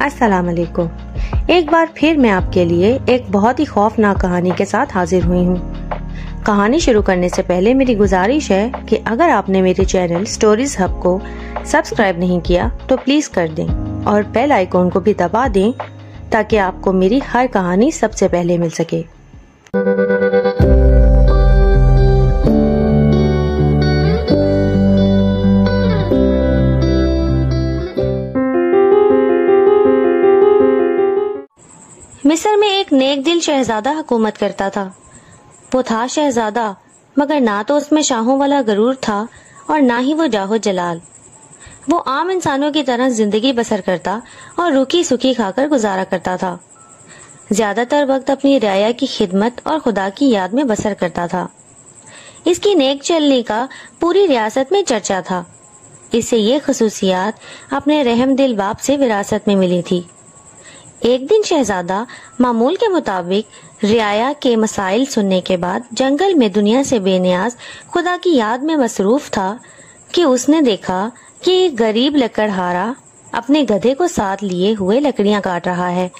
अस्सलाम वालेकुम एक बार फिर मैं आपके लिए एक बहुत ही खौफनाक कहानी के साथ हाजिर हुई हूँ। कहानी शुरू करने से पहले मेरी गुजारिश है कि अगर आपने मेरे चैनल स्टोरीज हब को सब्सक्राइब नहीं किया तो प्लीज़ कर दें और बेल आइकॉन को भी दबा दें ताकि आपको मेरी हर कहानी सबसे पहले मिल सके। मिस्र में एक नेक दिल शहजादा हुकूमत करता था। वो था शहजादा, मगर ना तो उसमें शाहों वाला गरूर था और ना ही वो जाहो जलाल। वो आम इंसानों की तरह ज़िंदगी बसर करता और रुकी सुखी खाकर गुजारा करता था। ज़्यादातर वक्त अपनी रियाया की खिदमत और खुदा की याद में बसर करता था। इसकी नेक चलने का पूरी रियासत में चर्चा था। इसे ये खसूसियात अपने रहम दिल बाप से विरासत में मिली थी। एक दिन शहजादा मामूल के मुताबिक रियाया के मसाइल सुनने के बाद जंगल में दुनिया से बेनियाज खुदा की याद में मसरूफ था कि उसने देखा कि एक गरीब लकड़हारा अपने गधे को साथ लिए हुए लकड़ियाँ काट रहा है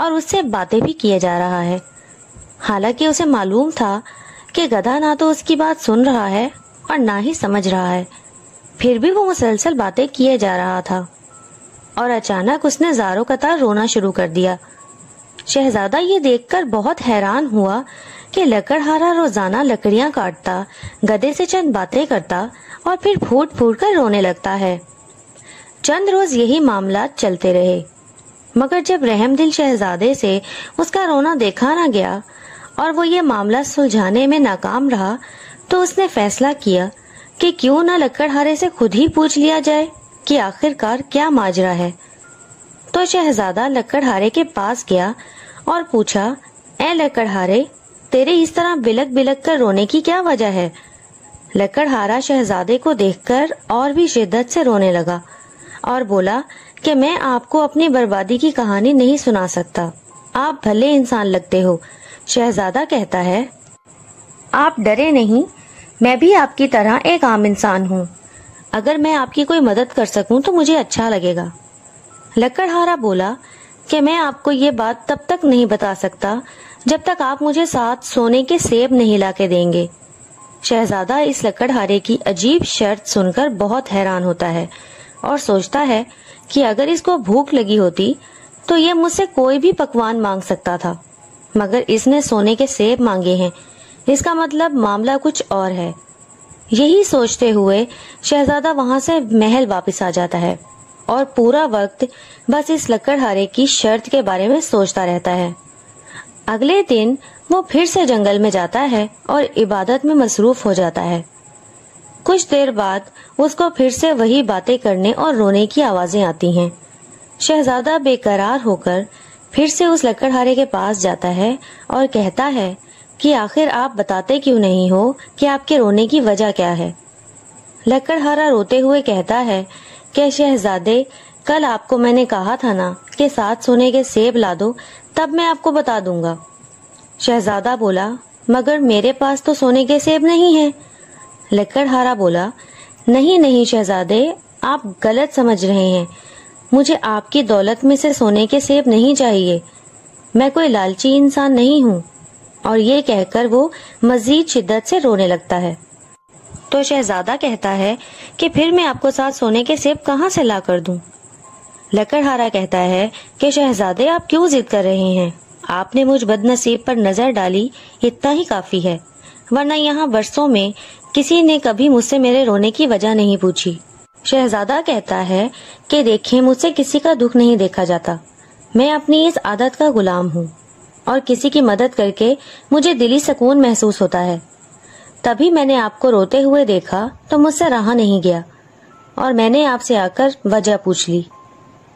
और उससे बातें भी किए जा रहा है। हालाँकि उसे मालूम था कि गधा ना तो उसकी बात सुन रहा है और ना ही समझ रहा है। फिर भी वो मुसलसल बातें किए जा रहा था। और अचानक उसने जारो कतार रोना शुरू कर दिया। शहजादा ये देखकर बहुत हैरान हुआ कि लकड़हारा रोज़ाना लकड़ियाँ काटता, गधे से चंद बातें करता और फिर फूट फूट कर रोने लगता है। चंद रोज यही मामला चलते रहे। मगर जब रहमदिल शहजादे से उसका रोना देखा ना गया और वो ये मामला सुलझाने में नाकाम रहा तो उसने फैसला किया कि क्यों ना लकड़हारे से खुद ही पूछ लिया जाए। कि आखिरकार क्या माजरा है? तो शहजादा लकड़हारे के पास गया और पूछा ए लकड़हारे, तेरे इस तरह बिलक बिलक कर रोने की क्या वजह है? लकड़हारा शहजादे को देखकर और भी शिद्दत से रोने लगा और बोला कि मैं आपको अपनी बर्बादी की कहानी नहीं सुना सकता। आप भले इंसान लगते हो। शहजादा कहता है, आप डरे नहीं। मैं भी आपकी तरह एक आम इंसान हूँ। अगर मैं आपकी कोई मदद कर सकूँ तो मुझे अच्छा लगेगा। लकड़हारा बोला कि मैं आपको ये बात तब तक नहीं बता सकता जब तक आप मुझे साथ सोने के सेब नहीं ला के देंगे। शहजादा इस लकड़हारे की अजीब शर्त सुनकर बहुत हैरान होता है और सोचता है कि अगर इसको भूख लगी होती तो ये मुझसे कोई भी पकवान मांग सकता था। मगर इसने सोने के सेब मांगे हैं। इसका मतलब मामला कुछ और है। यही सोचते हुए शहजादा वहाँ से महल वापस आ जाता है और पूरा वक्त बस इस लकड़हारे की शर्त के बारे में सोचता रहता है। अगले दिन वो फिर से जंगल में जाता है और इबादत में मसरूफ हो जाता है। कुछ देर बाद उसको फिर से वही बातें करने और रोने की आवाज़ें आती हैं। शहजादा बेकरार होकर फिर से उस लकड़हारे के पास जाता है और कहता है कि आखिर आप बताते क्यों नहीं हो कि आपके रोने की वजह क्या है? लकड़हारा रोते हुए कहता है कि शहजादे, कल आपको मैंने कहा था ना कि साथ सोने के सेब ला दो, तब मैं आपको बता दूँगा। शहजादा बोला, मगर मेरे पास तो सोने के सेब नहीं है। लकड़हारा बोला, नहीं नहीं शहजादे, आप गलत समझ रहे हैं। मुझे आपकी दौलत में से सोने के सेब नहीं चाहिए। मैं कोई लालची इंसान नहीं हूँ। और ये कहकर वो मजीद शिद्दत से रोने लगता है। तो शहजादा कहता है कि फिर मैं आपको साथ सोने के सेब कहाँ से ला कर दूँ? लकड़हारा कहता है कि शहजादे, आप क्यों जिद कर रहे हैं? आपने मुझ बदनसीब पर नज़र डाली, इतना ही काफ़ी है। वरना यहाँ बरसों में किसी ने कभी मुझसे मेरे रोने की वजह नहीं पूछी। शहजादा कहता है कि देखिए, मुझसे किसी का दुख नहीं देखा जाता। मैं अपनी इस आदत का गुलाम हूँ। और किसी की मदद करके मुझे दिली सुकून महसूस होता है। तभी मैंने आपको रोते हुए देखा तो मुझसे रहा नहीं गया और मैंने आपसे आकर वजह पूछ ली।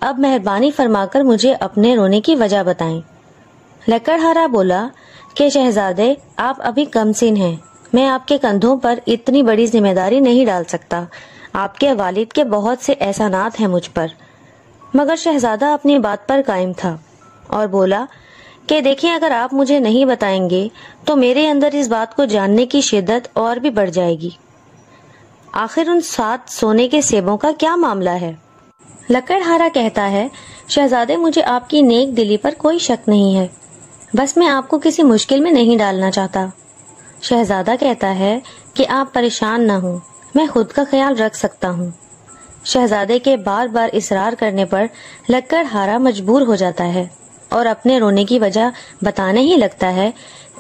अब मेहरबानी फरमाकर मुझे अपने रोने की वजह बताएँ। लकड़हारा बोला कि, शहजादे, आप अभी कमसिन हैं। मैं आपके कंधों पर इतनी बड़ी ज़िम्मेदारी नहीं डाल सकता। आपके वालिद के बहुत से एहसानात हैं मुझ पर। मगर शहजादा अपनी बात पर कायम था और बोला कि देखिए अगर आप मुझे नहीं बताएँगे तो मेरे अंदर इस बात को जानने की शिद्दत और भी बढ़ जाएगी। आखिर उन सात सोने के सेबों का क्या मामला है? लकड़हारा कहता है, शहजादे, मुझे आपकी नेक दिली पर कोई शक नहीं है। बस मैं आपको किसी मुश्किल में नहीं डालना चाहता। शहजादा कहता है कि आप परेशान न हो, मैं खुद का ख्याल रख सकता हूँ। शहजादे के बार बार इसरार करने पर लकड़हारा मजबूर हो जाता है। और अपने रोने की वजह बताने ही लगता है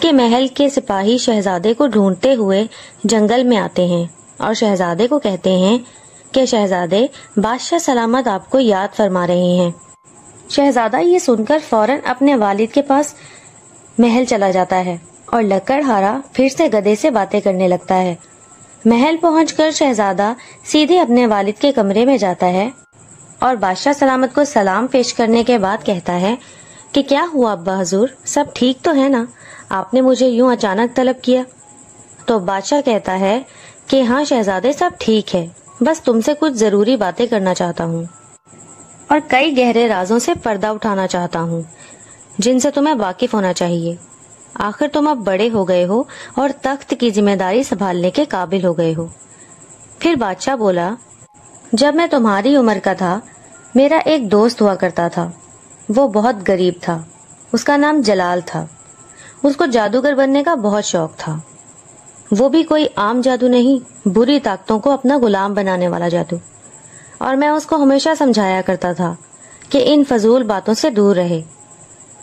कि महल के सिपाही शहजादे को ढूंढते हुए जंगल में आते हैं और शहजादे को कहते हैं कि शहजादे, बादशाह सलामत आपको याद फरमा रहे हैं। शहजादा ये सुनकर फ़ौरन अपने वालिद के पास महल चला जाता है और लकड़हारा फिर से गधे से बातें करने लगता है। महल पहुंचकर शहजादा सीधे अपने वालिद के कमरे में जाता है और बादशाह सलामत को सलाम पेश करने के बाद कहता है कि क्या हुआ अब्बा हजूर? सब ठीक तो है ना? आपने मुझे यूँ अचानक तलब किया। तो बादशाह कहता है कि हाँ शहजादे, सब ठीक है। बस तुमसे कुछ ज़रूरी बातें करना चाहता हूँ। और कई गहरे राजों से पर्दा उठाना चाहता हूँ, जिनसे तुम्हें वाकिफ होना चाहिए। आखिर तुम अब बड़े हो गए हो और तख्त की ज़िम्मेदारी संभालने के काबिल हो गए हो। फिर बादशाह बोला, जब मैं तुम्हारी उम्र का था, मेरा एक दोस्त हुआ करता था। वो बहुत गरीब था। उसका नाम जलाल था। उसको जादूगर बनने का बहुत शौक था। वो भी कोई आम जादू नहीं, बुरी ताकतों को अपना गुलाम बनाने वाला जादू। और मैं उसको हमेशा समझाया करता था कि इन फजूल बातों से दूर रहे।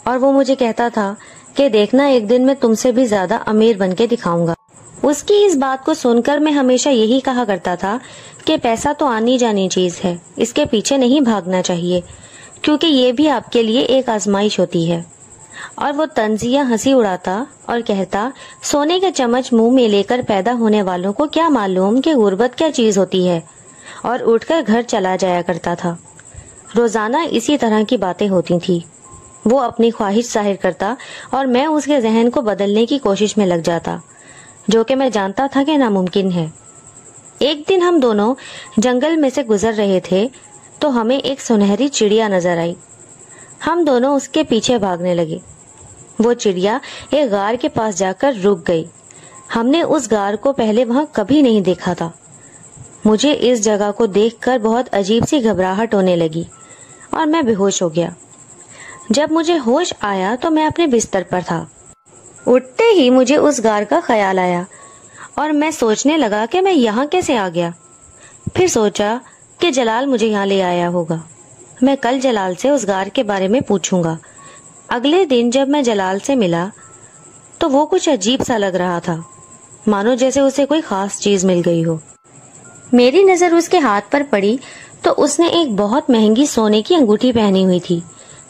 और वो मुझे कहता था कि देखना, एक दिन मैं तुमसे भी ज़्यादा अमीर बन के दिखाऊँगा। उसकी इस बात को सुनकर मैं हमेशा यही कहा करता था कि पैसा तो आनी जानी चीज़ है, इसके पीछे नहीं भागना चाहिए। क्योंकि ये भी आपके लिए एक आजमाइश होती है। और वो तंजिया हँसी उड़ाता और कहता, सोने के चम्मच मुँह में लेकर पैदा होने वालों को क्या मालूम कि गुर्बत क्या चीज़ होती है? और उठकर घर चला जाया करता था। रोज़ाना इसी तरह की बातें होती थी। वो अपनी ख्वाहिश ज़ाहिर करता और मैं उसके जहन को बदलने की कोशिश में लग जाता, जो कि मैं जानता था कि नामुमकिन है। एक दिन हम दोनों जंगल में से गुजर रहे थे तो हमें एक सुनहरी चिड़िया नज़र आई। हम दोनों उसके पीछे भागने लगे। वो चिड़िया एक गार के पास जाकर रुक गई। हमने उस गार को पहले वहाँ कभी नहीं देखा था। मुझे इस जगह को देखकर बहुत अजीब सी घबराहट होने लगी और मैं बेहोश हो गया। जब मुझे होश आया तो मैं अपने बिस्तर पर था। उठते ही मुझे उस गार का ख्याल आया और मैं सोचने लगा कि मैं यहाँ कैसे आ गया। फिर सोचा कि जलाल मुझे यहाँ ले आया होगा। मैं कल जलाल से उस गार के बारे में पूछूँगा। अगले दिन जब मैं जलाल से मिला तो वो कुछ अजीब सा लग रहा था। मानो जैसे उसे कोई खास चीज़ मिल गई हो। मेरी नज़र उसके हाथ पर पड़ी तो उसने एक बहुत महँगी सोने की अंगूठी पहनी हुई थी।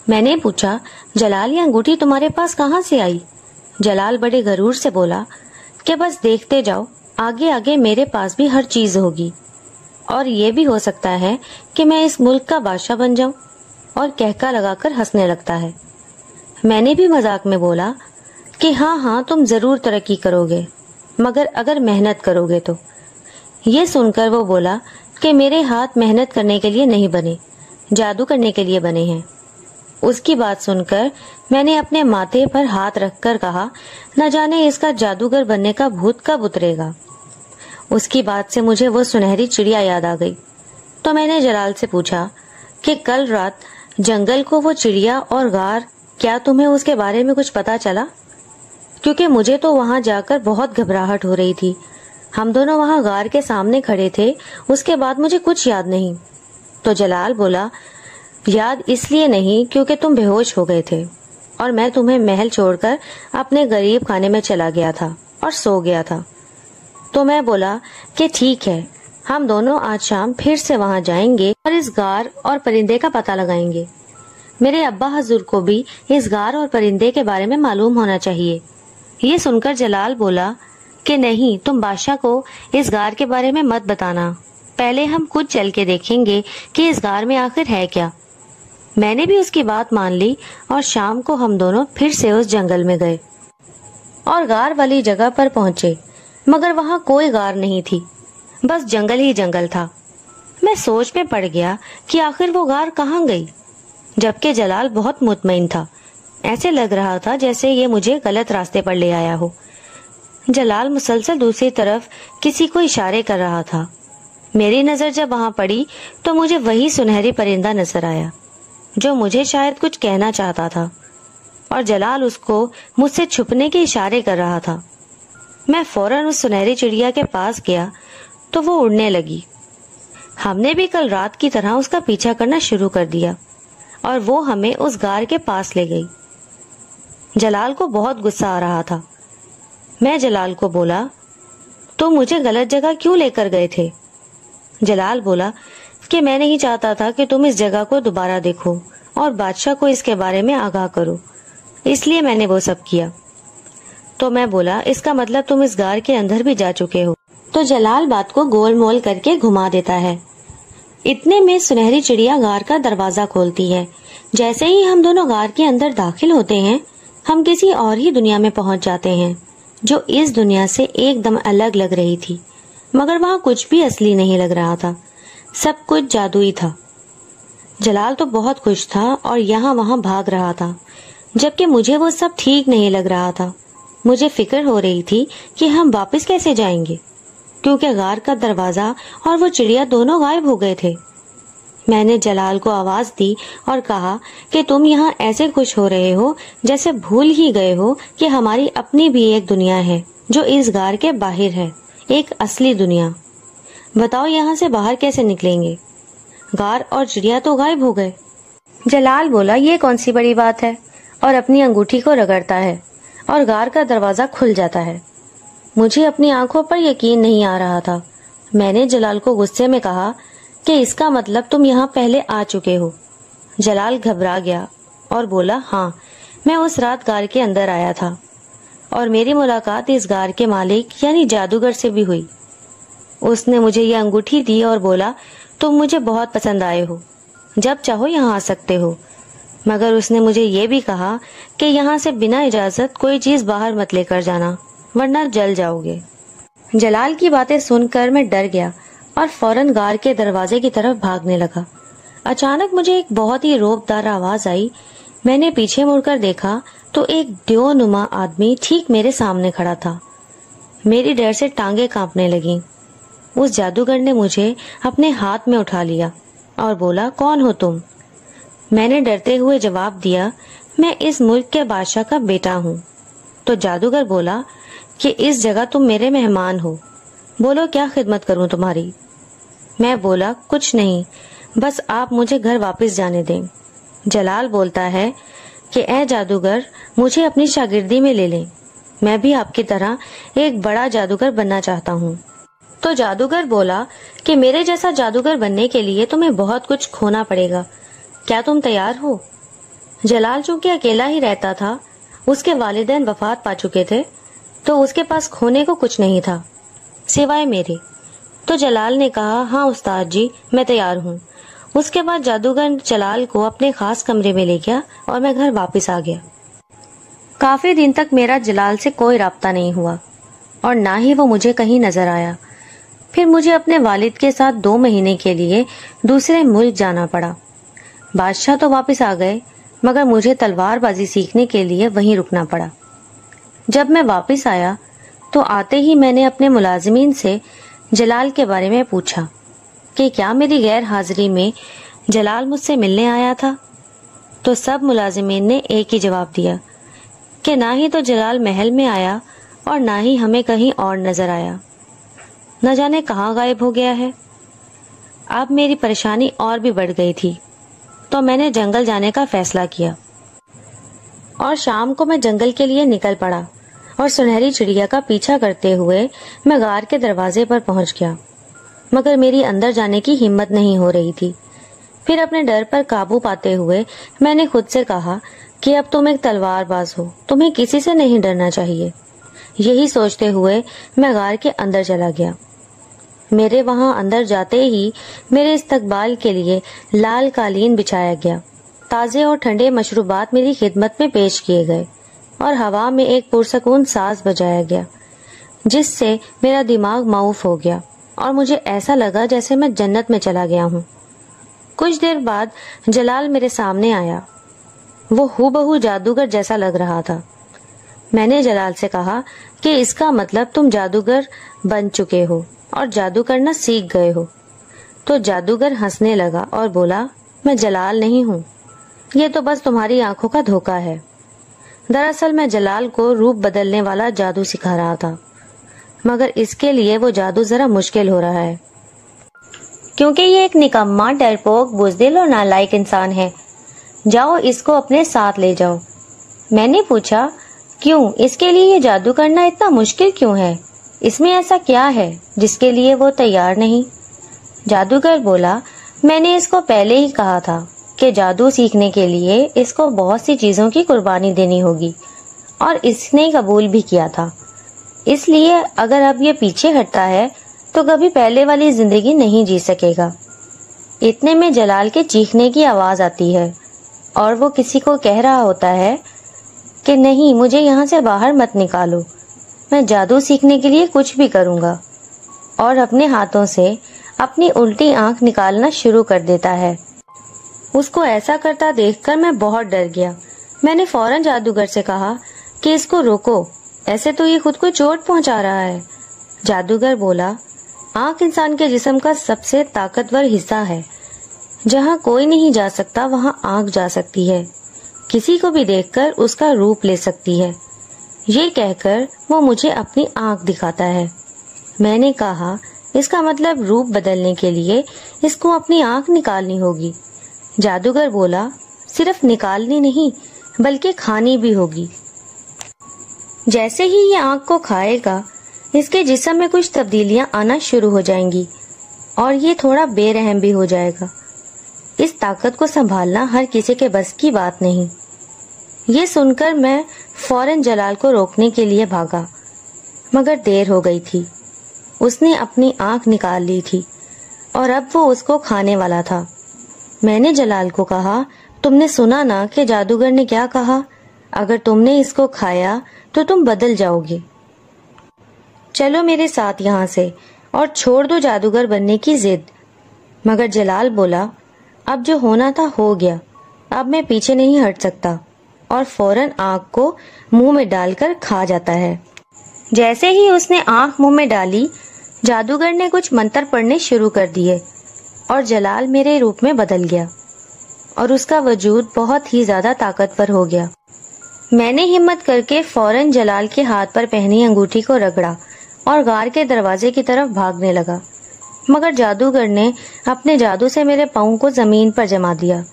मैंने पूछा, जलाल, ये अंगूठी तुम्हारे पास कहाँ से आई? जलाल बड़े गरूर से बोला कि बस देखते जाओ आगे आगे मेरे पास भी हर चीज़ होगी। और ये भी हो सकता है कि मैं इस मुल्क का बादशाह बन जाऊँ और कहका लगाकर हंसने लगता है। मैंने भी मज़ाक में बोला कि हाँ हाँ तुम ज़रूर तरक्की करोगे, मगर अगर मेहनत करोगे तो। ये सुनकर वो बोला कि मेरे हाथ मेहनत करने के लिए नहीं बने, जादू करने के लिए बने हैं। उसकी बात सुनकर मैंने अपने माथे पर हाथ रखकर कहा, न जाने इसका जादूगर बनने का भूत कब उतरेगा। उसकी बात से मुझे वो सुनहरी चिड़िया याद आ गई। तो मैंने जलाल से पूछा कि कल रात जंगल को वो चिड़िया और गार, क्या तुम्हें उसके बारे में कुछ पता चला? क्योंकि मुझे तो वहाँ जाकर बहुत घबराहट हो रही थी। हम दोनों वहाँ गार के सामने खड़े थे, उसके बाद मुझे कुछ याद नहीं। तो जलाल बोला, याद इसलिए नहीं क्योंकि तुम बेहोश हो गए थे, और मैं तुम्हें महल छोड़कर अपने गरीब खाने में चला गया था और सो गया था। तो मैं बोला कि ठीक है, हम दोनों आज शाम फिर से वहाँ जाएँगे और इस गार और परिंदे का पता लगाएँगे। मेरे अब्बा हजूर को भी इस गार और परिंदे के बारे में मालूम होना चाहिए। ये सुनकर जलाल बोला कि नहीं, तुम बादशाह को इस गार के बारे में मत बताना। पहले हम खुद चल के देखेंगे कि इस गार में आखिर है क्या। मैंने भी उसकी बात मान ली और शाम को हम दोनों फिर से उस जंगल में गए और गार वाली जगह पर पहुँचे। मगर वहाँ कोई गार नहीं थी। बस जंगल ही जंगल था। मैं सोच में पड़ गया कि आखिर वो गार कहाँ गई, जबकि जलाल बहुत मुतमिन था। ऐसे लग रहा था जैसे ये मुझे गलत रास्ते पर ले आया हो। जलाल मुसलसल दूसरी तरफ़ किसी को इशारे कर रहा था। मेरी नज़र जब वहाँ पड़ी तो मुझे वही सुनहरी परिंदा नज़र आया, जो मुझे शायद कुछ कहना चाहता था, और जलाल उसको मुझसे छुपने के इशारे कर रहा था। मैं फ़ौरन उस सुनहरी चिड़िया के पास गया तो वो उड़ने लगी। हमने भी कल रात की तरह उसका पीछा करना शुरू कर दिया, और वो हमें उस गार के पास ले गई। जलाल को बहुत गुस्सा आ रहा था। मैं जलाल को बोला तो मुझे गलत जगह क्यों लेकर गए थे? जलाल बोला, कि मैं नहीं चाहता था कि तुम इस जगह को दोबारा देखो और बादशाह को इसके बारे में आगाह करो, इसलिए मैंने वो सब किया। तो मैं बोला, इसका मतलब तुम इस गार के अंदर भी जा चुके हो। तो जलाल बात को गोल मोल करके घुमा देता है। इतने में सुनहरी चिड़िया गार का दरवाज़ा खोलती है। जैसे ही हम दोनों गार के अंदर दाखिल होते हैं, हम किसी और ही दुनिया में पहुँच जाते हैं, जो इस दुनिया से एकदम अलग लग रही थी। मगर वहाँ कुछ भी असली नहीं लग रहा था। सब कुछ जादुई था। जलाल तो बहुत खुश था और यहाँ वहाँ भाग रहा था, जबकि मुझे वो सब ठीक नहीं लग रहा था। मुझे फ़िक्र हो रही थी कि हम वापस कैसे जाएँगे, क्योंकि गार का दरवाज़ा और वो चिड़िया दोनों गायब हो गए थे। मैंने जलाल को आवाज़ दी और कहा कि तुम यहाँ ऐसे खुश हो रहे हो जैसे भूल ही गए हो कि हमारी अपनी भी एक दुनिया है, जो इस गार के बाहर है, एक असली दुनिया। बताओ यहाँ से बाहर कैसे निकलेंगे? गार और चिड़िया तो गायब हो गए। जलाल बोला, ये कौन सी बड़ी बात है? और अपनी अंगूठी को रगड़ता है। और गार का दरवाज़ा खुल जाता है। मुझे अपनी आँखों पर यकीन नहीं आ रहा था। मैंने जलाल को गुस्से में कहा कि इसका मतलब तुम यहाँ पहले आ चुके हो। जलाल घबरा गया और बोला हाँ मैं उस रात गार के अंदर आया था और मेरी मुलाकात इस गार के मालिक यानी जादूगर से भी हुई। उसने मुझे ये अंगूठी दी और बोला, तुम मुझे बहुत पसंद आए हो। जब चाहो यहाँ आ सकते हो। मगर उसने मुझे ये भी कहा कि यहाँ से बिना इजाज़त कोई चीज़ बाहर मत लेकर जाना, वरना जल जाओगे। जलाल की बातें सुनकर मैं डर गया और फ़ौरन गार के दरवाजे की तरफ़ भागने लगा। अचानक मुझे एक बहुत ही रोबदार आवाज़ आई। मैंने पीछे मुड़कर देखा तो एक द्यो नुमा आदमी ठीक मेरे सामने खड़ा था। मेरी डर से टांगे कांपने लगी। उस जादूगर ने मुझे अपने हाथ में उठा लिया और बोला, कौन हो तुम? मैंने डरते हुए जवाब दिया, मैं इस मुल्क के बादशाह का बेटा हूँ। तो जादूगर बोला, कि इस जगह तुम मेरे मेहमान हो। बोलो, क्या खिदमत करूँ तुम्हारी? मैं बोला, कुछ नहीं, बस आप मुझे घर वापस जाने दें। जलाल बोलता है कि, ए जादूगर, मुझे अपनी शागिर्दी में ले लें। मैं भी आपकी तरह एक बड़ा जादूगर बनना चाहता हूँ। तो जादूगर बोला कि, मेरे जैसा जादूगर बनने के लिए तुम्हें बहुत कुछ खोना पड़ेगा। क्या तुम तैयार हो? जलाल चूँकि अकेला ही रहता था, उसके वालिदैन वफात पा चुके थे तो उसके पास खोने को कुछ नहीं था, सिवाय मेरे। तो जलाल ने कहा हाँ उस्ताद जी, मैं तैयार हूँ। उसके बाद जादूगर जलाल को अपने खास कमरे में ले गया और मैं घर वापस आ गया। काफ़ी दिन तक मेरा जलाल से कोई रबता नहीं हुआ, और ना ही वो मुझे कहीं नज़र आया। फिर मुझे अपने वालिद के साथ दो महीने के लिए दूसरे मुल्क जाना पड़ा। बादशाह तो वापस आ गए, मगर मुझे तलवारबाजी सीखने के लिए वहीं रुकना पड़ा। जब मैं वापस आया तो आते ही मैंने अपने मुलाजमीन से जलाल के बारे में पूछा कि क्या मेरी गैर हाजिरी में जलाल मुझसे मिलने आया था? तो सब मुलाजमीन ने एक ही जवाब दिया कि ना ही तो जलाल महल में आया और ना ही हमें कहीं और नज़र आया। न जाने कहाँ गायब हो गया है। अब मेरी परेशानी और भी बढ़ गई थी। तो मैंने जंगल जाने का फैसला किया। और शाम को मैं जंगल के लिए निकल पड़ा और सुनहरी चिड़िया का पीछा करते हुए मैं गार के दरवाजे पर पहुँच गया। मगर मेरी अंदर जाने की हिम्मत नहीं हो रही थी। फिर अपने डर पर काबू पाते हुए मैंने खुद से कहा कि अब तुम एक तलवारबाज हो, तुम्हें किसी से नहीं डरना चाहिए। यही सोचते हुए मैं गार के अंदर चला गया। मेरे वहाँ अंदर जाते ही मेरे इस्तकबाल के लिए लाल कालीन बिछाया गया। ताजे और ठंडे मशरूबात मेरी खिदमत में पेश किए गए और हवा में एक पुरसकून साज बजाया गया, जिससे मेरा दिमाग माउफ हो गया और मुझे ऐसा लगा जैसे मैं जन्नत में चला गया हूँ। कुछ देर बाद जलाल मेरे सामने आया। वो हूबहू जादूगर जैसा लग रहा था। मैंने जलाल से कहा कि इसका मतलब तुम जादूगर बन चुके हो। और जादू करना सीख गए हो। तो जादूगर हंसने लगा और बोला, मैं जलाल नहीं हूँ। ये तो बस तुम्हारी आँखों का धोखा है। दरअसल मैं जलाल को रूप बदलने वाला जादू सिखा रहा था। मगर इसके लिए वो जादू जरा मुश्किल हो रहा है। क्योंकि ये एक निकम्मा, डरपोक बुजदिल और नालायक इंसान है। जाओ, इसको अपने साथ ले जाओ। मैंने पूछा, क्यों? इसके लिए ये जादू करना इतना मुश्किल क्यों है? इसमें ऐसा क्या है जिसके लिए वो तैयार नहीं? जादूगर बोला, मैंने इसको पहले ही कहा था कि जादू सीखने के लिए इसको बहुत सी चीज़ों की कुर्बानी देनी होगी और इसने कबूल भी किया था। इसलिए अगर अब ये पीछे हटता है तो कभी पहले वाली ज़िंदगी नहीं जी सकेगा। इतने में जलाल के चीखने की आवाज़ आती है और वो किसी को कह रहा होता है कि, नहीं, मुझे यहाँ से बाहर मत निकालो। मैं जादू सीखने के लिए कुछ भी करूँगा। और अपने हाथों से अपनी उल्टी आँख निकालना शुरू कर देता है। उसको ऐसा करता देखकर मैं बहुत डर गया। मैंने फ़ौरन जादूगर से कहा कि इसको रोको, ऐसे तो ये खुद को चोट पहुँचा रहा है। जादूगर बोला, आँख इंसान के जिस्म का सबसे ताकतवर हिस्सा है। जहाँ कोई नहीं जा सकता, वहाँ आँख जा सकती है। किसी को भी देखकर उसका रूप ले सकती है। ये कहकर वो मुझे अपनी आँख दिखाता है। मैंने कहा, इसका मतलब रूप बदलने के लिए इसको अपनी आँख निकालनी होगी। जादूगर बोला, सिर्फ़ निकालनी नहीं, बल्कि खानी भी होगी। जैसे ही ये आँख को खाएगा, इसके जिसम में कुछ तब्दीलियाँ आना शुरू हो जाएँगी, और ये थोड़ा बेरहम भी हो जाएगा। इस ताकत को संभालना हर किसी के बस की बात नहीं। ये सुनकर मैं फ़ौरन जलाल को रोकने के लिए भागा, मगर देर हो गई थी। उसने अपनी आँख निकाल ली थी, और अब वो उसको खाने वाला था। मैंने जलाल को कहा, तुमने सुना ना कि जादूगर ने क्या कहा? अगर तुमने इसको खाया तो तुम बदल जाओगे। चलो मेरे साथ यहाँ से, और छोड़ दो जादूगर बनने की जिद। मगर जलाल बोला, अब जो होना था हो गया, अब मैं पीछे नहीं हट सकता। और फ़ौरन आँख को मुँह में डालकर खा जाता है। जैसे ही उसने आँख मुँह में डाली, जादूगर ने कुछ मंत्र पढ़ने शुरू कर दिए और जलाल मेरे रूप में बदल गया और उसका वजूद बहुत ही ज़्यादा ताकतवर हो गया। मैंने हिम्मत करके फ़ौरन जलाल के हाथ पर पहनी अंगूठी को रगड़ा और गार के दरवाजे की तरफ़ भागने लगा। मगर जादूगर ने अपने जादू से मेरे पाँव को ज़मीन पर जमा दिया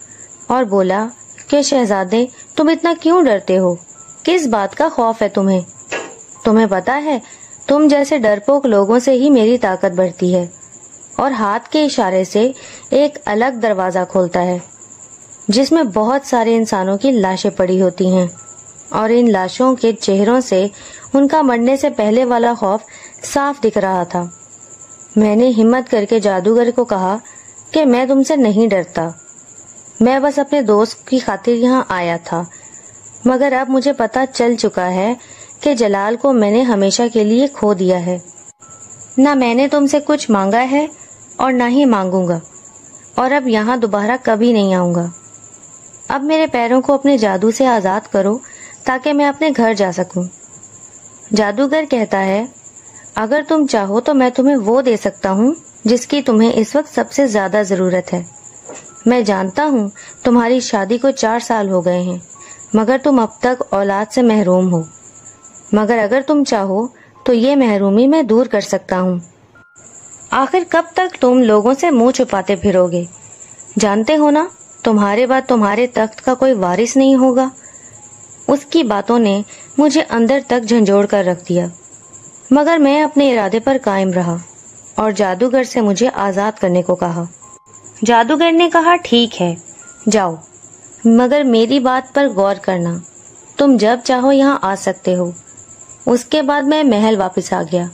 और बोला कि शहजादे, तुम इतना क्यों डरते हो? किस बात का खौफ है तुम्हें? तुम्हें पता है, तुम जैसे डरपोक लोगों से ही मेरी ताकत बढ़ती है, और हाथ के इशारे से एक अलग दरवाज़ा खोलता है, जिसमें बहुत सारे इंसानों की लाशें पड़ी होती हैं, और इन लाशों के चेहरों से उनका मरने से पहले वाला खौफ साफ़ दिख रहा था। मैंने हिम्मत करके जादूगर को कहा कि मैं तुमसे नहीं डरता। मैं बस अपने दोस्त की खातिर यहाँ आया था। मगर अब मुझे पता चल चुका है कि जलाल को मैंने हमेशा के लिए खो दिया है। न मैंने तुमसे कुछ मांगा है और न ही मांगूँगा। और अब यहाँ दोबारा कभी नहीं आऊँगा। अब मेरे पैरों को अपने जादू से आज़ाद करो ताकि मैं अपने घर जा सकूँ। जादूगर कहता है, अगर तुम चाहो तो मैं तुम्हें वो दे सकता हूँ जिसकी तुम्हें इस वक्त सबसे ज़्यादा ज़रूरत है। मैं जानता हूँ तुम्हारी शादी को चार साल हो गए हैं, मगर तुम अब तक औलाद से महरूम हो। मगर अगर तुम चाहो तो ये महरूमी मैं दूर कर सकता हूँ। आखिर कब तक तुम लोगों से मुँह छुपाते फिरोगे? जानते हो ना, तुम्हारे बाद तुम्हारे तख्त का कोई वारिस नहीं होगा। उसकी बातों ने मुझे अंदर तक झंझोड़ कर रख दिया। मगर मैं अपने इरादे पर कायम रहा और जादूगर से मुझे आज़ाद करने को कहा। जादूगर ने कहा, ठीक है, जाओ। मगर मेरी बात पर गौर करना। तुम जब चाहो यहाँ आ सकते हो। उसके बाद मैं महल वापस आ गया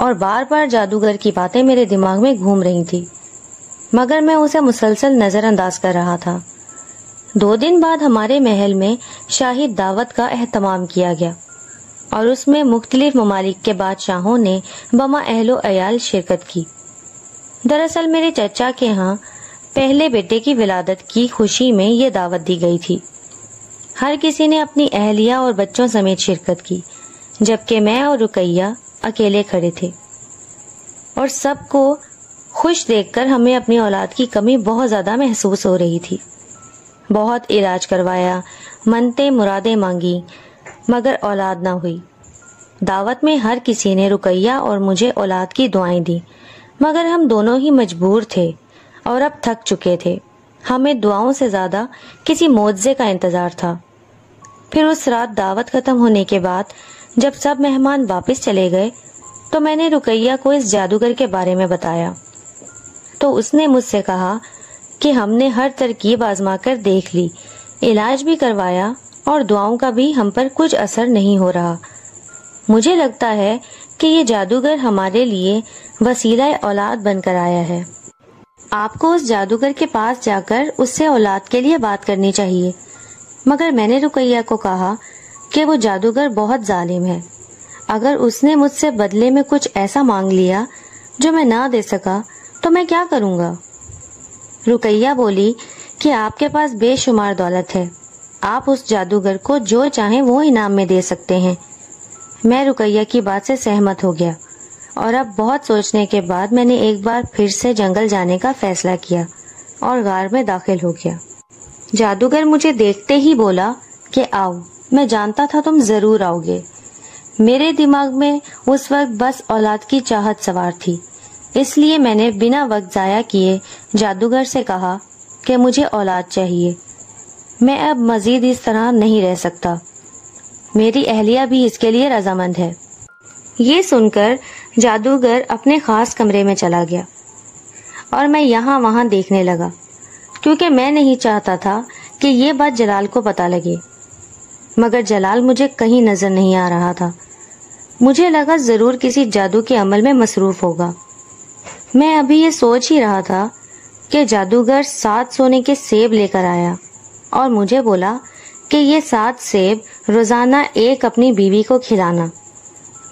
और बार बार जादूगर की बातें मेरे दिमाग में घूम रही थी। मगर मैं उसे मुसलसल नजरअंदाज कर रहा था। दो दिन बाद हमारे महल में शाही दावत का एहतमाम किया गया और उसमें मुख्तलिफ़ ममालिक के बादशाहों ने बमा अहलो अयाल शिरकत की। दरअसल मेरे चचा के यहाँ पहले बेटे की विलादत की खुशी में ये दावत दी गई थी। हर किसी ने अपनी अहलिया और बच्चों समेत शिरकत की, जबकि मैं और रुकैया अकेले खड़े थे। और सबको खुश देखकर हमें अपनी औलाद की कमी बहुत ज़्यादा महसूस हो रही थी। बहुत इलाज करवाया, मनते मुरादे मांगी, मगर औलाद ना हुई। दावत में हर किसी ने रुकैया और मुझे औलाद की दुआएँ दी मगर हम दोनों ही मजबूर थे और अब थक चुके थे। हमें दुआओं से ज़्यादा किसी मुआवजे का इंतज़ार था। फिर उस रात दावत खत्म होने के बाद जब सब मेहमान वापस चले गए तो मैंने रुकैया को इस जादूगर के बारे में बताया। तो उसने मुझसे कहा कि हमने हर तरकीब आजमा कर देख ली, इलाज भी करवाया और दुआओं का भी हम पर कुछ असर नहीं हो रहा। मुझे लगता है कि ये जादूगर हमारे लिए वसीला औलाद बनकर आया है। आपको उस जादूगर के पास जाकर उससे औलाद के लिए बात करनी चाहिए। मगर मैंने रुकैया को कहा कि वो जादूगर बहुत जालिम है। अगर उसने मुझसे बदले में कुछ ऐसा मांग लिया जो मैं ना दे सका तो मैं क्या करूँगा? रुकैया बोली कि आपके पास बेशुमार दौलत है। आप उस जादूगर को जो चाहें वो इनाम में दे सकते हैं। मैं रुकैया की बात से सहमत हो गया। और अब बहुत सोचने के बाद मैंने एक बार फिर से जंगल जाने का फैसला किया और गार में दाखिल हो गया। जादूगर मुझे देखते ही बोला कि आओ, मैं जानता था तुम ज़रूर आओगे। मेरे दिमाग में उस वक्त बस औलाद की चाहत सवार थी। इसलिए मैंने बिना वक्त जाया किए जादूगर से कहा कि मुझे औलाद चाहिए। मैं अब मजीद इस तरह नहीं रह सकता। मेरी अहलिया भी इसके लिए रजामंद है। ये सुनकर जादूगर अपने खास कमरे में चला गया और मैं यहाँ वहाँ देखने लगा, क्योंकि मैं नहीं चाहता था कि ये बात जलाल को पता लगे। मगर जलाल मुझे कहीं नज़र नहीं आ रहा था। मुझे लगा ज़रूर किसी जादू के अमल में मसरूफ होगा। मैं अभी ये सोच ही रहा था कि जादूगर सात सोने के सेब लेकर आया और मुझे बोला कि ये सात सेब रोज़ाना एक अपनी बीवी को खिलाना।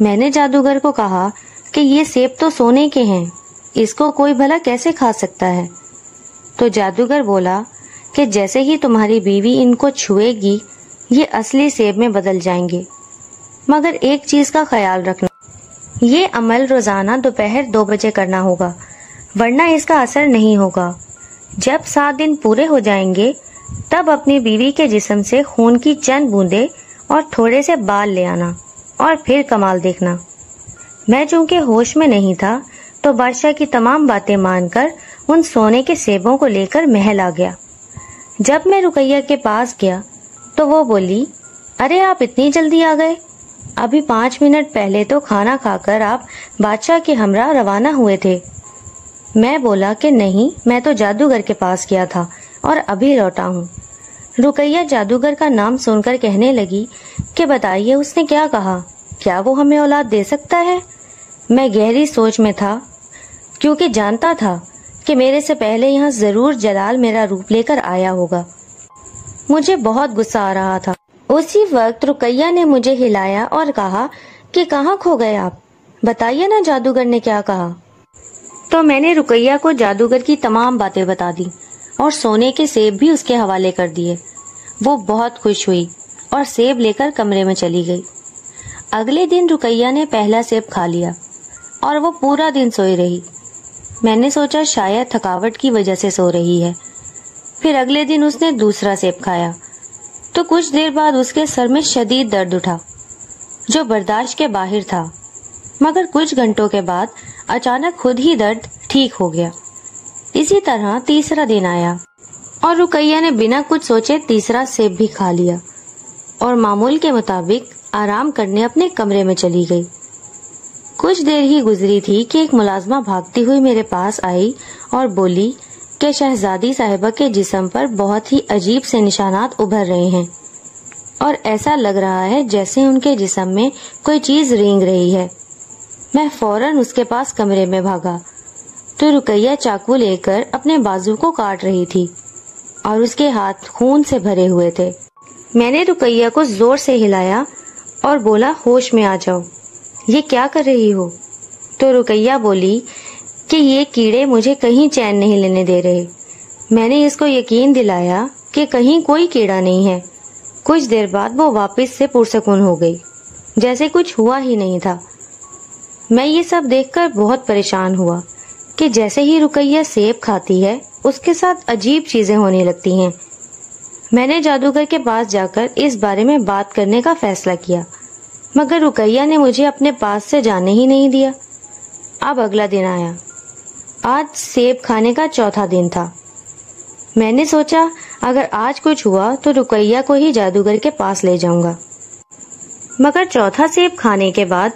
मैंने जादूगर को कहा कि ये सेब तो सोने के हैं। इसको कोई भला कैसे खा सकता है? तो जादूगर बोला, कि जैसे ही तुम्हारी बीवी इनको छुएगी, ये असली सेब में बदल जाएँगे। मगर एक चीज़ का ख्याल रखना, ये अमल रोज़ाना दोपहर दो बजे करना होगा, वरना इसका असर नहीं होगा। जब सात दिन पूरे हो जाएँगे, तब अपनी बीवी के जिस्म से खून की चंद बूंदे और थोड़े से बाल ले आना और फिर कमाल देखना। मैं चूँकि होश में नहीं था तो बादशाह की तमाम बातें मानकर उन सोने के सेबों को लेकर महल आ गया। जब मैं रुकैया के पास गया तो वो बोली, अरे, आप इतनी जल्दी आ गए? अभी पाँच मिनट पहले तो खाना खाकर आप बादशाह के हमरा रवाना हुए थे। मैं बोला कि नहीं, मैं तो जादूगर के पास गया था और अभी लौटा हूँ। रुकैया जादूगर का नाम सुनकर कहने लगी कि बताइए, उसने क्या कहा? क्या वो हमें औलाद दे सकता है? मैं गहरी सोच में था, क्योंकि जानता था कि मेरे से पहले यहाँ ज़रूर जलाल मेरा रूप लेकर आया होगा। मुझे बहुत गुस्सा आ रहा था। उसी वक्त रुकैया ने मुझे हिलाया और कहा कि कहाँ खो गए आप? बताइए ना जादूगर ने क्या कहा। तो मैंने रुकैया को जादूगर की तमाम बातें बता दी और सोने के सेब भी उसके हवाले कर दिए। वो बहुत खुश हुई और सेब लेकर कमरे में चली गई। अगले दिन रुकैया ने पहला सेब खा लिया और वो पूरा दिन सोई रही। मैंने सोचा शायद थकावट की वजह से सो रही है। फिर अगले दिन उसने दूसरा सेब खाया। तो कुछ देर बाद उसके सर में शदीद दर्द उठा, जो बर्दाश्त के बाहर था। मगर कुछ घंटों के बाद अचानक खुद ही दर्द ठीक हो गया। इसी तरह तीसरा दिन आया और रुकैया ने बिना कुछ सोचे तीसरा सेब भी खा लिया। और मामूल के मुताबिक आराम करने अपने कमरे में चली गई। कुछ देर ही गुजरी थी कि एक मुलाजमा भागती हुई मेरे पास आई और बोली कि शहजादी साहिबा के जिस्म पर बहुत ही अजीब से निशानात उभर रहे हैं? और ऐसा लग रहा है जैसे उनके जिस्म में कोई चीज़ रेंग रही है। मैं फ़ौरन उसके पास कमरे में भागा तो रुकैया चाकू लेकर अपने बाजू को काट रही थी और उसके हाथ खून से भरे हुए थे। मैंने रुकैया को ज़ोर से हिलाया और बोला, होश में आ जाओ। ये क्या कर रही हो? तो रुकैया बोली कि ये कीड़े मुझे कहीं चैन नहीं लेने दे रहे। मैंने इसको यकीन दिलाया कि कहीं कोई कीड़ा नहीं है। कुछ देर बाद वो वापस से पुरसकून हो गई। जैसे कुछ हुआ ही नहीं था। मैं ये सब देखकर बहुत परेशान हुआ कि जैसे ही रुकैया सेब खाती है, उसके साथ अजीब चीज़ें होने लगती हैं। मैंने जादूगर के पास जाकर इस बारे में बात करने का फैसला किया, मगर रुकैया ने मुझे अपने पास से जाने ही नहीं दिया। अब अगला दिन आया। आज सेब खाने का चौथा दिन था। मैंने सोचा, अगर आज कुछ हुआ तो रुकैया को ही जादूगर के पास ले जाऊँगा। मगर चौथा सेब खाने के बाद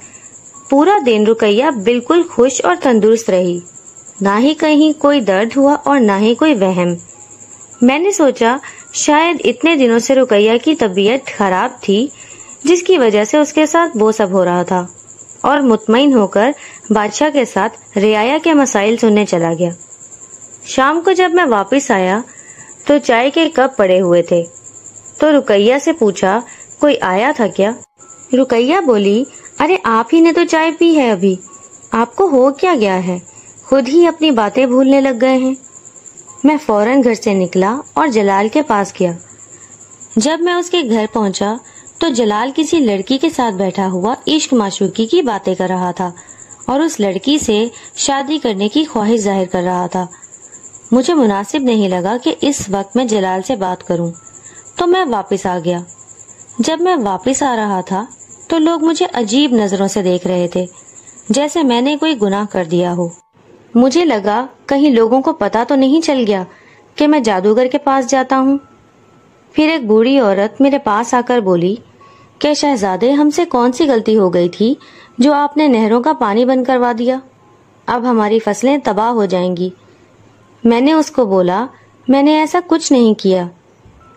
पूरा दिन रुकैया बिल्कुल खुश और तंदुरुस्त रही। ना ही कहीं कोई दर्द हुआ और ना ही कोई वहम। मैंने सोचा शायद इतने दिनों से रुकैया की तबीयत खराब थी, जिसकी वजह से उसके साथ वो सब हो रहा था, और मुतमिन होकर बादशाह के साथ रियाया के मसाइल सुनने चला गया। शाम को जब मैं वापस आया तो चाय के कप पड़े हुए थे तो रुकैया से पूछा, कोई आया था क्या? रुकैया बोली, अरे आप ही ने तो चाय पी है अभी, आपको हो क्या गया है? खुद ही अपनी बातें भूलने लग गए हैं। मैं फ़ौरन घर से निकला और जलाल के पास गया। जब मैं उसके घर पहुँचा तो जलाल किसी लड़की के साथ बैठा हुआ इश्क माशूकी की बातें कर रहा था और उस लड़की से शादी करने की ख्वाहिश ज़ाहिर कर रहा था। मुझे मुनासिब नहीं लगा कि इस वक्त मैं जलाल से बात करूँ, तो मैं वापस आ गया। जब मैं वापस आ रहा था तो लोग मुझे अजीब नज़रों से देख रहे थे जैसे मैंने कोई गुनाह कर दिया हो। मुझे लगा कहीं लोगों को पता तो नहीं चल गया कि मैं जादूगर के पास जाता हूँ। फिर एक बूढ़ी औरत मेरे पास आकर बोली कि शहजादे, हमसे कौन सी गलती हो गई थी जो आपने नहरों का पानी बंद करवा दिया? अब हमारी फ़सलें तबाह हो जाएँगी। मैंने उसको बोला, मैंने ऐसा कुछ नहीं किया।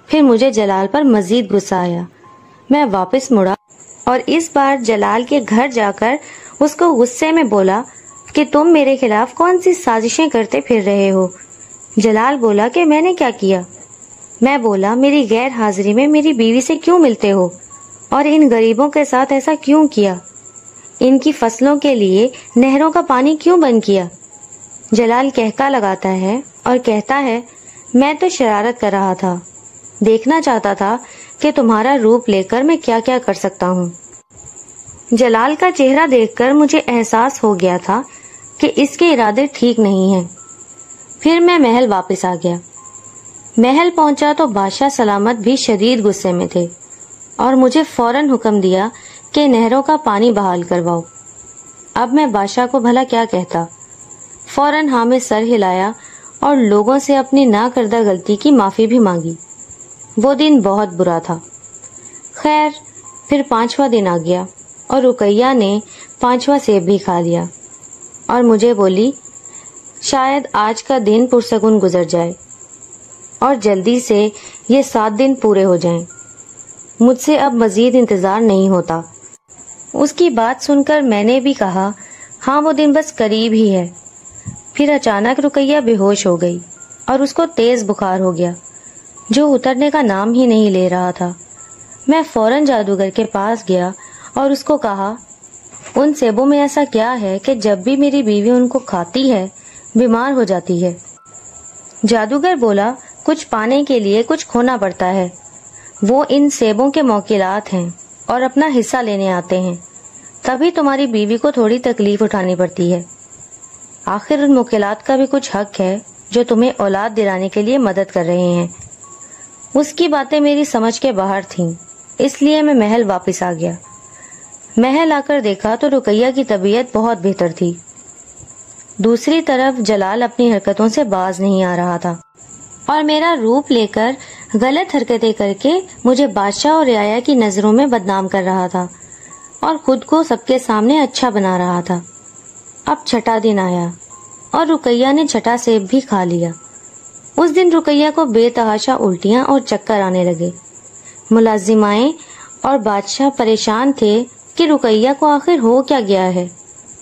फिर मुझे जलाल पर मजीद गुस्सा आया। मैं वापस मुड़ा और इस बार जलाल के घर जाकर उसको गुस्से में बोला कि तुम मेरे खिलाफ कौन सी साजिशें करते फिर रहे हो? जलाल बोला कि मैंने क्या किया? मैं बोला, मेरी गैर हाजिरी में मेरी बीवी से क्यों मिलते हो? और इन गरीबों के साथ ऐसा क्यों किया? इनकी फ़सलों के लिए नहरों का पानी क्यों बंद किया? जलाल कहका लगाता है और कहता है, मैं तो शरारत कर रहा था। देखना चाहता था कि तुम्हारा रूप लेकर मैं क्या क्या कर सकता हूँ। जलाल का चेहरा देखकर मुझे एहसास हो गया था कि इसके इरादे ठीक नहीं हैं। फिर मैं महल वापस आ गया। महल पहुँचा तो बादशाह सलामत भी शदीद गुस्से में थे और मुझे फ़ौरन हुक्म दिया कि नहरों का पानी बहाल करवाओ। अब मैं बादशाह को भला क्या कहता? फ़ौरन हाँ में सर हिलाया और लोगों से अपनी ना करदा गलती की माफ़ी भी मांगी। वो दिन बहुत बुरा था। खैर, फिर पांचवा दिन आ गया और रुकैया ने पांचवा सेब भी खा लिया। और मुझे बोली, शायद आज का दिन पुरसगुन गुजर जाए और जल्दी से ये सात दिन पूरे हो जाएँ। मुझसे अब मजीद इंतज़ार नहीं होता। उसकी बात सुनकर मैंने भी कहा हाँ वो दिन बस करीब ही है। फिर अचानक रुकैया बेहोश हो गई और उसको तेज बुखार हो गया, जो उतरने का नाम ही नहीं ले रहा था। मैं फ़ौरन जादूगर के पास गया और उसको कहा उन सेबों में ऐसा क्या है कि जब भी मेरी बीवी उनको खाती है बीमार हो जाती है। जादूगर बोला कुछ पाने के लिए कुछ खोना पड़ता है। वो इन सेबों के मौकिलात हैं और अपना हिस्सा लेने आते हैं। तभी तुम्हारी बीवी को थोड़ी तकलीफ़ उठानी पड़ती है। आखिर उन मुकिलात का भी कुछ हक है जो तुम्हें औलाद दिलाने के लिए मदद कर रहे हैं। उसकी बातें मेरी समझ के बाहर थीं, इसलिए मैं महल वापस आ गया। महल आकर देखा तो रुकैया की तबीयत बहुत बेहतर थी। दूसरी तरफ़ जलाल अपनी हरकतों से बाज नहीं आ रहा था। और मेरा रूप लेकर गलत हरकतें करके मुझे बादशाह और रियाया की नज़रों में बदनाम कर रहा था और खुद को सबके सामने अच्छा बना रहा था। अब छठा दिन आया और रुकैया ने छठा सेब भी खा लिया। उस दिन रुकैया को बेतहाशा उल्टियाँ और चक्कर आने लगे। मुलाजिमाएँ और बादशाह परेशान थे कि रुकैया को आखिर हो क्या गया है?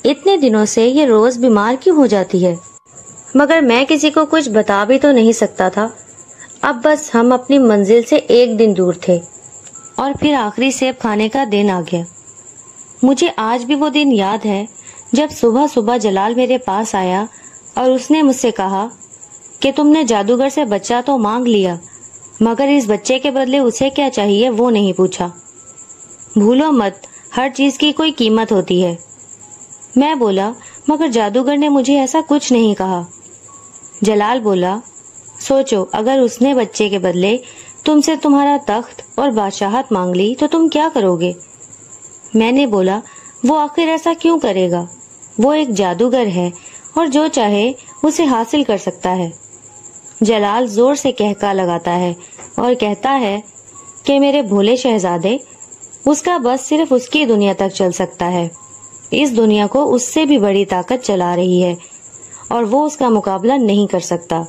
इतने दिनों से ये रोज बीमार क्यों हो जाती है? मगर मैं किसी को कुछ बता भी तो नहीं सकता था। अब बस हम अपनी मंजिल से एक दिन दूर थे। और फिर आखिरी सेब खाने का दिन आ गया। मुझे आज भी वो दिन याद है, जब सुबह सुबह जलाल मेरे पास आया और उसने मुझसे कहा कि तुमने जादूगर से बच्चा तो मांग लिया, मगर इस बच्चे के बदले उसे क्या चाहिए वो नहीं पूछा। भूलो मत हर चीज़ की कोई कीमत होती है। मैं बोला, मगर जादूगर ने मुझे ऐसा कुछ नहीं कहा। जलाल बोला, सोचो, अगर उसने बच्चे के बदले तुमसे तुम्हारा तख्त और बादशाहत मांग ली तो तुम क्या करोगे? मैंने बोला, वो आखिर ऐसा क्यों करेगा? वो एक जादूगर है, और जो चाहे उसे हासिल कर सकता है। जलाल ज़ोर से कहका लगाता है और कहता है कि मेरे भोले शहजादे उसका बस सिर्फ़ उसकी दुनिया तक चल सकता है। इस दुनिया को उससे भी बड़ी ताकत चला रही है, और वो उसका मुकाबला नहीं कर सकता।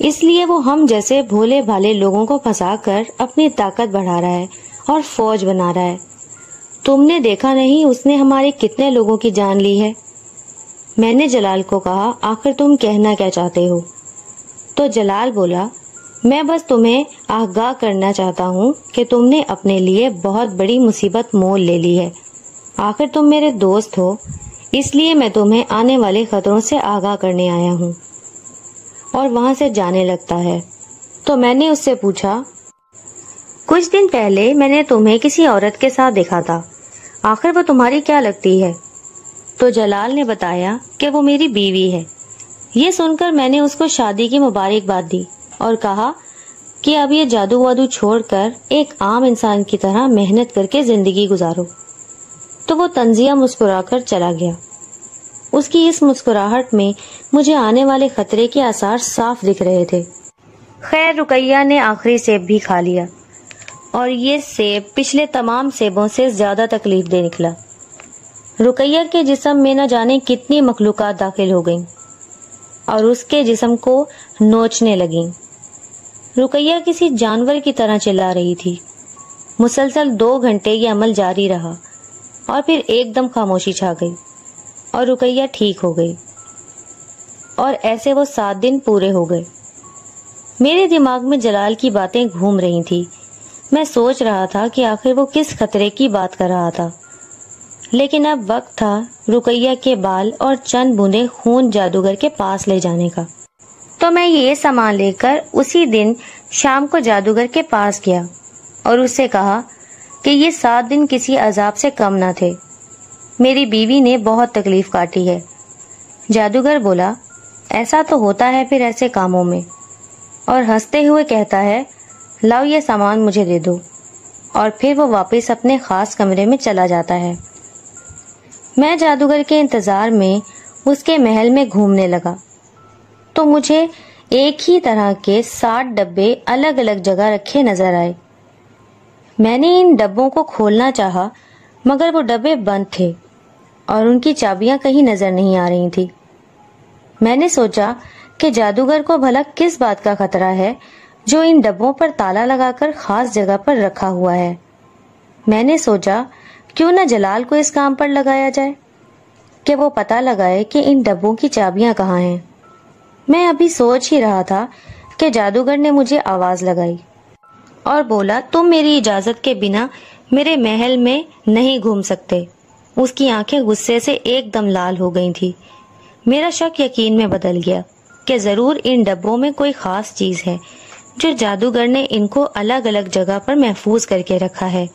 इसलिए वो हम जैसे भोले भाले लोगों को फंसा कर अपनी ताकत बढ़ा रहा है और फौज बना रहा है। तुमने देखा नहीं, उसने हमारे कितने लोगों की जान ली है? मैंने जलाल को कहा, आखिर तुम कहना क्या चाहते हो? तो जलाल बोला मैं बस तुम्हें आगाह करना चाहता हूँ कि तुमने अपने लिए बहुत बड़ी मुसीबत मोल ले ली है। आखिर तुम मेरे दोस्त हो, इसलिए मैं तुम्हें आने वाले खतरों से आगाह करने आया हूँ। और वहाँ से जाने लगता है। तो मैंने उससे पूछा, कुछ दिन पहले मैंने तुम्हें किसी औरत के साथ देखा था। आखिर वो तुम्हारी क्या लगती है? तो जलाल ने बताया कि वो मेरी बीवी है। ये सुनकर मैंने उसको शादी की मुबारकबाद दी। और कहा कि अब ये जादू वादू छोड़कर एक आम इंसान की तरह मेहनत करके ज़िंदगी गुजारो। तो वो तंजिया मुस्कुराकर चला गया। उसकी इस मुस्कुराहट में मुझे आने वाले खतरे के आसार साफ़ दिख रहे थे। खैर, रुकैया ने आखिरी सेब भी खा लिया और ये सेब पिछले तमाम सेबों से ज़्यादा तकलीफ़ दे निकला। रुकैया के जिसम में न जाने कितनी मखलूक दाखिल हो गईं और उसके जिसम को नोचने लगी। रुकैया किसी जानवर की तरह चिल्ला रही थी। मुसलसल दो घंटे ये अमल जारी रहा और फिर एकदम खामोशी छा गई और रुकैया ठीक हो गई। और ऐसे वो सात दिन पूरे हो गए। मेरे दिमाग में जलाल की बातें घूम रही थी। मैं सोच रहा था कि आखिर वो किस खतरे की बात कर रहा था। लेकिन अब वक्त था रुकैया के बाल और चंद बूंदे खून जादूगर के पास ले जाने का। तो मैं ये सामान लेकर उसी दिन शाम को जादूगर के पास गया और उससे कहा कि ये सात दिन किसी अजाब से कम ना थे। मेरी बीवी ने बहुत तकलीफ़ काटी है। जादूगर बोला, ऐसा तो होता है फिर ऐसे कामों में। और हँसते हुए कहता है, लाओ ये सामान मुझे दे दो। और फिर वो वापस अपने खास कमरे में चला जाता है। मैं जादूगर के इंतज़ार में उसके महल में घूमने लगा। तो मुझे एक ही तरह के साठ डब्बे अलग अलग जगह रखे नज़र आए। मैंने इन डब्बों को खोलना चाहा, मगर वो डब्बे बंद थे और उनकी चाबियाँ कहीं नज़र नहीं आ रही थी। मैंने सोचा कि जादूगर को भला किस बात का खतरा है जो इन डब्बों पर ताला लगाकर खास जगह पर रखा हुआ है। मैंने सोचा, क्यों न जलाल को इस काम पर लगाया जाए, कि वो पता लगाए कि इन डब्बों की चाबियाँ कहाँ हैं। मैं अभी सोच ही रहा था कि जादूगर ने मुझे आवाज़ लगाई और बोला, तुम मेरी इजाज़त के बिना मेरे महल में नहीं घूम सकते। उसकी आँखें गुस्से से एकदम लाल हो गई थी। मेरा शक यकीन में बदल गया कि ज़रूर इन डब्बों में कोई खास चीज़ है जो जादूगर ने इनको अलग अलग जगह पर महफूज करके रखा है।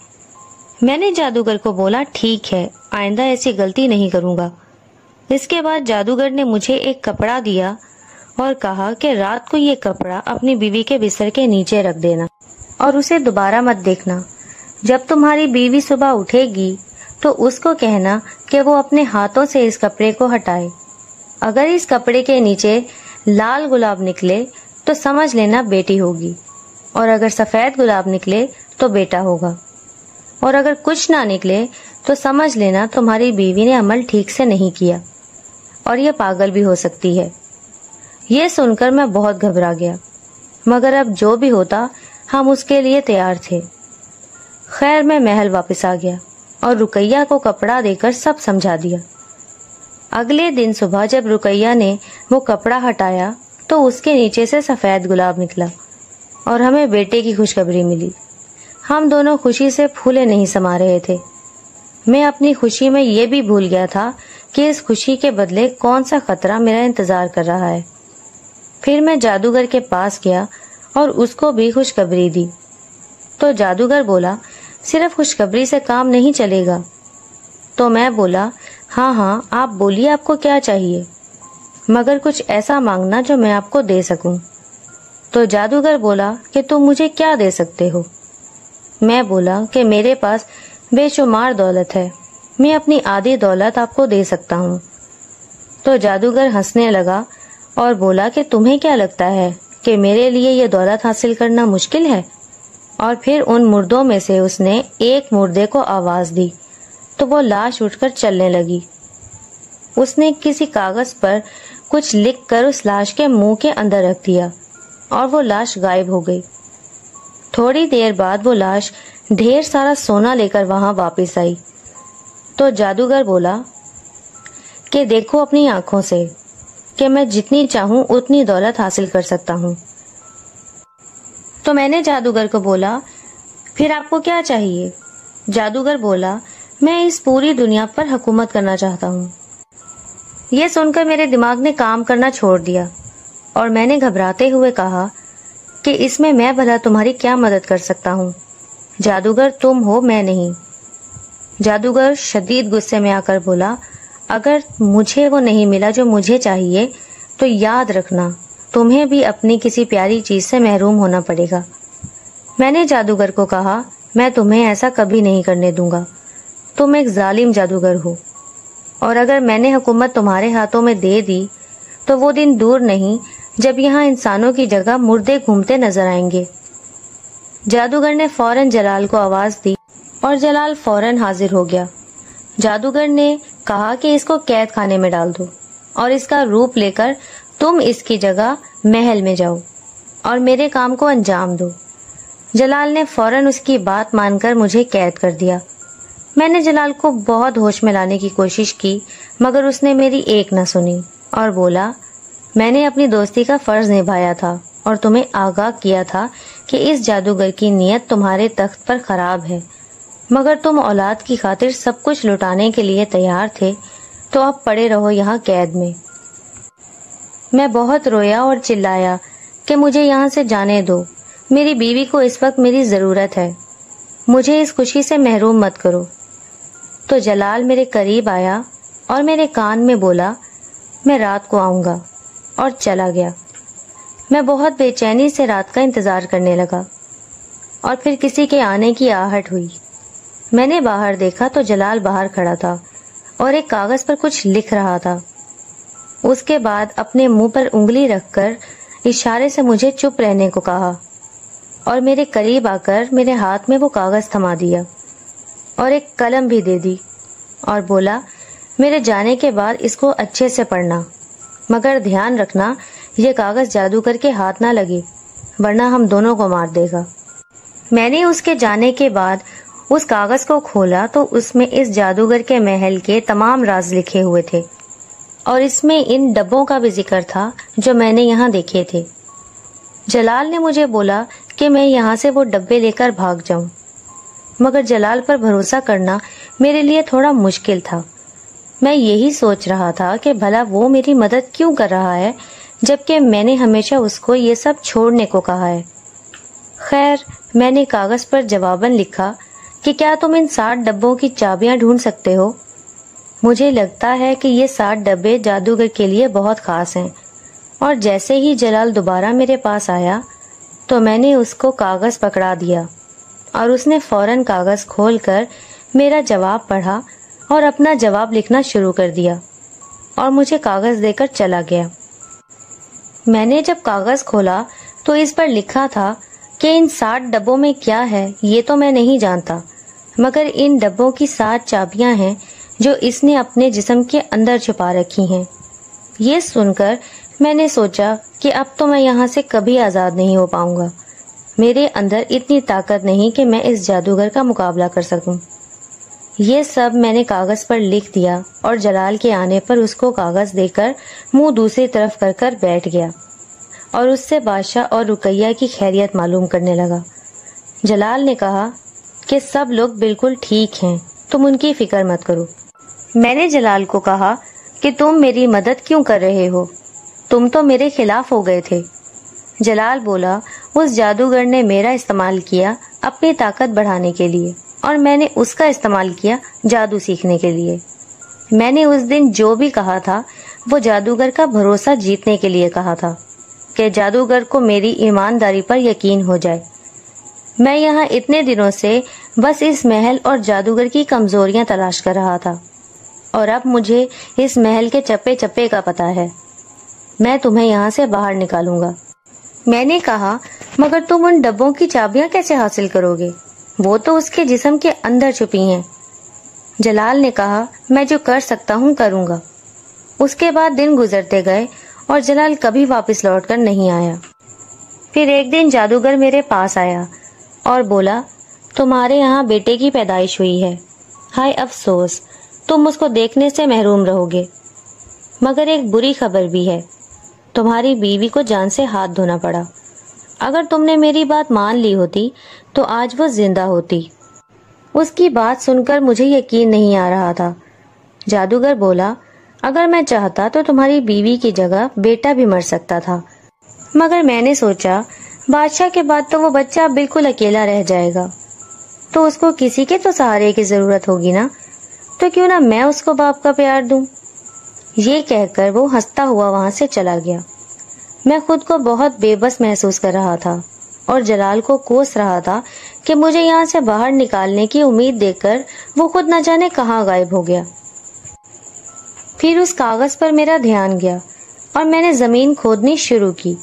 मैंने जादूगर को बोला, ठीक है, आइंदा ऐसी गलती नहीं करूँगा। इसके बाद जादूगर ने मुझे एक कपड़ा दिया और कहा कि रात को ये कपड़ा अपनी बीवी के बिस्तर के नीचे रख देना और उसे दोबारा मत देखना। जब तुम्हारी बीवी सुबह उठेगी तो उसको कहना कि वो अपने हाथों से इस कपड़े को हटाए। अगर इस कपड़े के नीचे लाल गुलाब निकले तो समझ लेना बेटी होगी। और अगर सफ़ेद गुलाब निकले तो बेटा होगा। और अगर कुछ ना निकले तो समझ लेना तुम्हारी बीवी ने अमल ठीक से नहीं किया। और ये पागल भी हो सकती है। ये सुनकर मैं बहुत घबरा गया। मगर अब जो भी होता, हम उसके लिए तैयार थे। खैर, मैं महल वापस आ गया और रुकैया को कपड़ा देकर सब समझा दिया। अगले दिन सुबह जब रुकैया ने वो कपड़ा हटाया तो उसके नीचे से सफ़ेद गुलाब निकला और हमें बेटे की खुशखबरी मिली। हम दोनों खुशी से फूले नहीं समा रहे थे। मैं अपनी खुशी में ये भी भूल गया था कि इस खुशी के बदले कौन सा खतरा मेरा इंतज़ार कर रहा है। फिर मैं जादूगर के पास गया और उसको भी खुशखबरी दी। तो जादूगर बोला, सिर्फ़ खुशखबरी से काम नहीं चलेगा। तो मैं बोला हाँ हाँ आप बोलिए आपको क्या चाहिए, मगर कुछ ऐसा मांगना जो मैं आपको दे सकूँ। तो जादूगर बोला, कि तुम मुझे क्या दे सकते हो? मैं बोला, कि मेरे पास बेशुमार दौलत है, मैं अपनी आधी दौलत आपको दे सकता हूँ। तो जादूगर हंसने लगा और बोला कि तुम्हें क्या लगता है कि मेरे लिए यह दौलत हासिल करना मुश्किल है? और फिर उन मुर्दों में से उसने एक मुर्दे को आवाज़ दी तो वो लाश उठकर चलने लगी। उसने किसी कागज़ पर कुछ लिखकर उस लाश के मुँह के अंदर रख दिया और वो लाश गायब हो गई। थोड़ी देर बाद वो लाश ढेर सारा सोना लेकर वहाँ वापस आई। तो जादूगर बोला, कि देखो अपनी आँखों से कि मैं जितनी चाहूँ, उतनी दौलत हासिल कर सकता हूँ। तो मैंने जादूगर को बोला, फिर आपको क्या चाहिए? जादूगर बोला, मैं इस पूरी दुनिया पर हुकूमत करना चाहता हूँ। यह सुनकर मेरे दिमाग ने काम करना छोड़ दिया, और मैंने घबराते हुए कहा कि इसमें मैं भला तुम्हारी क्या मदद कर सकता हूँ? जादूगर, तुम हो, मैं नहीं। जादूगर शदीद गुस्से में आकर बोला अगर मुझे वो नहीं मिला जो मुझे चाहिए तो याद रखना, तुम्हें भी अपनी किसी प्यारी चीज़ से महरूम होना पड़ेगा। मैंने जादूगर को कहा, मैं तुम्हें ऐसा कभी नहीं करने दूँगा। तुम एक जालिम जादूगर हो। और अगर मैंने हुकूमत तुम्हारे हाथों में दे दी तो वो दिन दूर नहीं, जब यहाँ इंसानों की जगह मुर्दे घूमते नज़र आएँगे। जादूगर ने फ़ौरन जलाल को आवाज़ दी और जलाल फ़ौरन हाजिर हो गया। जादूगर ने कहा कि इसको कैद खाने में डाल दो और इसका रूप लेकर तुम इसकी जगह महल में जाओ और मेरे काम को अंजाम दो। जलाल ने फ़ौरन उसकी बात मानकर मुझे कैद कर दिया। मैंने जलाल को बहुत होश में लाने की कोशिश की, मगर उसने मेरी एक न सुनी और बोला, मैंने अपनी दोस्ती का फ़र्ज़ निभाया था और तुम्हें आगाह किया था कि इस जादूगर की नीयत तुम्हारे तख्त पर खराब है। मगर तुम औलाद की खातिर सब कुछ लुटाने के लिए तैयार थे तो अब पड़े रहो यहाँ कैद में। मैं बहुत रोया और चिल्लाया कि मुझे यहाँ से जाने दो। मेरी बीवी को इस वक्त मेरी ज़रूरत है। मुझे इस खुशी से महरूम मत करो। तो जलाल मेरे करीब आया और मेरे कान में बोला, मैं रात को आऊँगा। और चला गया। मैं बहुत बेचैनी से रात का इंतज़ार करने लगा और फिर किसी के आने की आहट हुई। मैंने बाहर देखा तो जलाल बाहर खड़ा था और एक कागज़ पर कुछ लिख रहा था। उसके बाद अपने मुँह पर उंगली रखकर इशारे से मुझे चुप रहने को कहा और मेरे करीब आकर मेरे हाथ में वो कागज़ थमा दिया और एक कलम भी दे दी और बोला, मेरे जाने के बाद इसको अच्छे से पढ़ना, मगर ध्यान रखना, ये कागज़ जादूगर के हाथ ना लगे, वरना हम दोनों को मार देगा। मैंने उसके जाने के बाद उस कागज़ को खोला तो उसमें इस जादूगर के महल के तमाम राज लिखे हुए थे। और इसमें इन डब्बों का भी ज़िक्र था, जो मैंने यहाँ देखे थे। जलाल ने मुझे बोला कि मैं यहाँ से वो डब्बे लेकर भाग जाऊँ। मगर जलाल पर भरोसा करना मेरे लिए थोड़ा मुश्किल था। मैं यही सोच रहा था कि भला वो मेरी मदद क्यों कर रहा है, जबकि मैंने हमेशा उसको ये सब छोड़ने को कहा है। खैर, मैंने कागज़ पर जवाबन लिखा कि क्या तुम इन साठ डब्बों की चाबियाँ ढूंढ सकते हो? मुझे लगता है कि ये साठ डब्बे जादूगर के लिए बहुत खास हैं। और जैसे ही जलाल दोबारा मेरे पास आया तो मैंने उसको कागज़ पकड़ा दिया और उसने फ़ौरन कागज़ खोलकर मेरा जवाब पढ़ा और अपना जवाब लिखना शुरू कर दिया और मुझे कागज़ देकर चला गया। मैंने जब कागज़ खोला तो इस पर लिखा था कि इन साठ डब्बों में क्या है, ये तो मैं नहीं जानता। मगर इन डब्बों की सात चाबियाँ हैं, जो इसने अपने जिस्म के अंदर छुपा रखी हैं। ये सुनकर मैंने सोचा कि अब तो मैं यहाँ से कभी आज़ाद नहीं हो पाऊँगा। मेरे अंदर इतनी ताकत नहीं कि मैं इस जादूगर का मुकाबला कर सकूँ। ये सब मैंने कागज़ पर लिख दिया और जलाल के आने पर उसको कागज़ देकर मुँह दूसरी तरफ़ कर कर बैठ गया। और उससे बादशाह और रुकैया की खैरियत मालूम करने लगा। जलाल ने कहा कि सब लोग बिल्कुल ठीक हैं, तुम उनकी फ़िक्र मत करो। मैंने जलाल को कहा कि तुम मेरी मदद क्यों कर रहे हो? तुम तो मेरे खिलाफ हो गए थे। जलाल बोला, उस जादूगर ने मेरा इस्तेमाल किया अपनी ताकत बढ़ाने के लिए और मैंने उसका इस्तेमाल किया जादू सीखने के लिए। मैंने उस दिन जो भी कहा था, वो जादूगर का भरोसा जीतने के लिए कहा था। कि जादूगर को मेरी ईमानदारी पर यकीन हो जाए। मैं यहाँ इतने दिनों से बस इस महल और जादूगर की कमजोरियाँ तलाश कर रहा था। और अब मुझे इस महल के चप्पे चप्पे का पता है। मैं तुम्हें यहाँ से बाहर निकालूँगा। मैंने कहा, मगर तुम उन डब्बों की चाबियाँ कैसे हासिल करोगे? वो तो उसके जिस्म के अंदर छुपी हैं। जलाल ने कहा, मैं जो कर सकता हूँ करूँगा। उसके बाद दिन गुजरते गए और जलाल कभी वापस लौटकर नहीं आया। फिर एक दिन जादूगर मेरे पास आया और बोला, तुम्हारे यहाँ बेटे की पैदाइश हुई है। हाय अफसोस, तुम उसको देखने से महरूम रहोगे। मगर एक बुरी खबर भी है, तुम्हारी बीवी को जान से हाथ धोना पड़ा। अगर तुमने मेरी बात मान ली होती तो आज वो ज़िंदा होती। उसकी बात सुनकर मुझे यकीन नहीं आ रहा था। जादूगर बोला अगर मैं चाहता तो तुम्हारी बीवी की जगह बेटा भी मर सकता था। मगर मैंने सोचा, बादशाह के बाद तो वो बच्चा बिल्कुल अकेला रह जाएगा। तो उसको किसी के तो सहारे की ज़रूरत होगी ना? तो क्यों ना मैं उसको बाप का प्यार दूँ? ये कहकर वो हंसता हुआ वहाँ से चला गया। मैं खुद को बहुत बेबस महसूस कर रहा था और जलाल को कोस रहा था कि मुझे यहाँ से बाहर निकालने की उम्मीद देकर वो खुद न जाने कहाँ गायब हो गया। फिर उस कागज़ पर मेरा ध्यान गया और मैंने ज़मीन खोदनी शुरू की।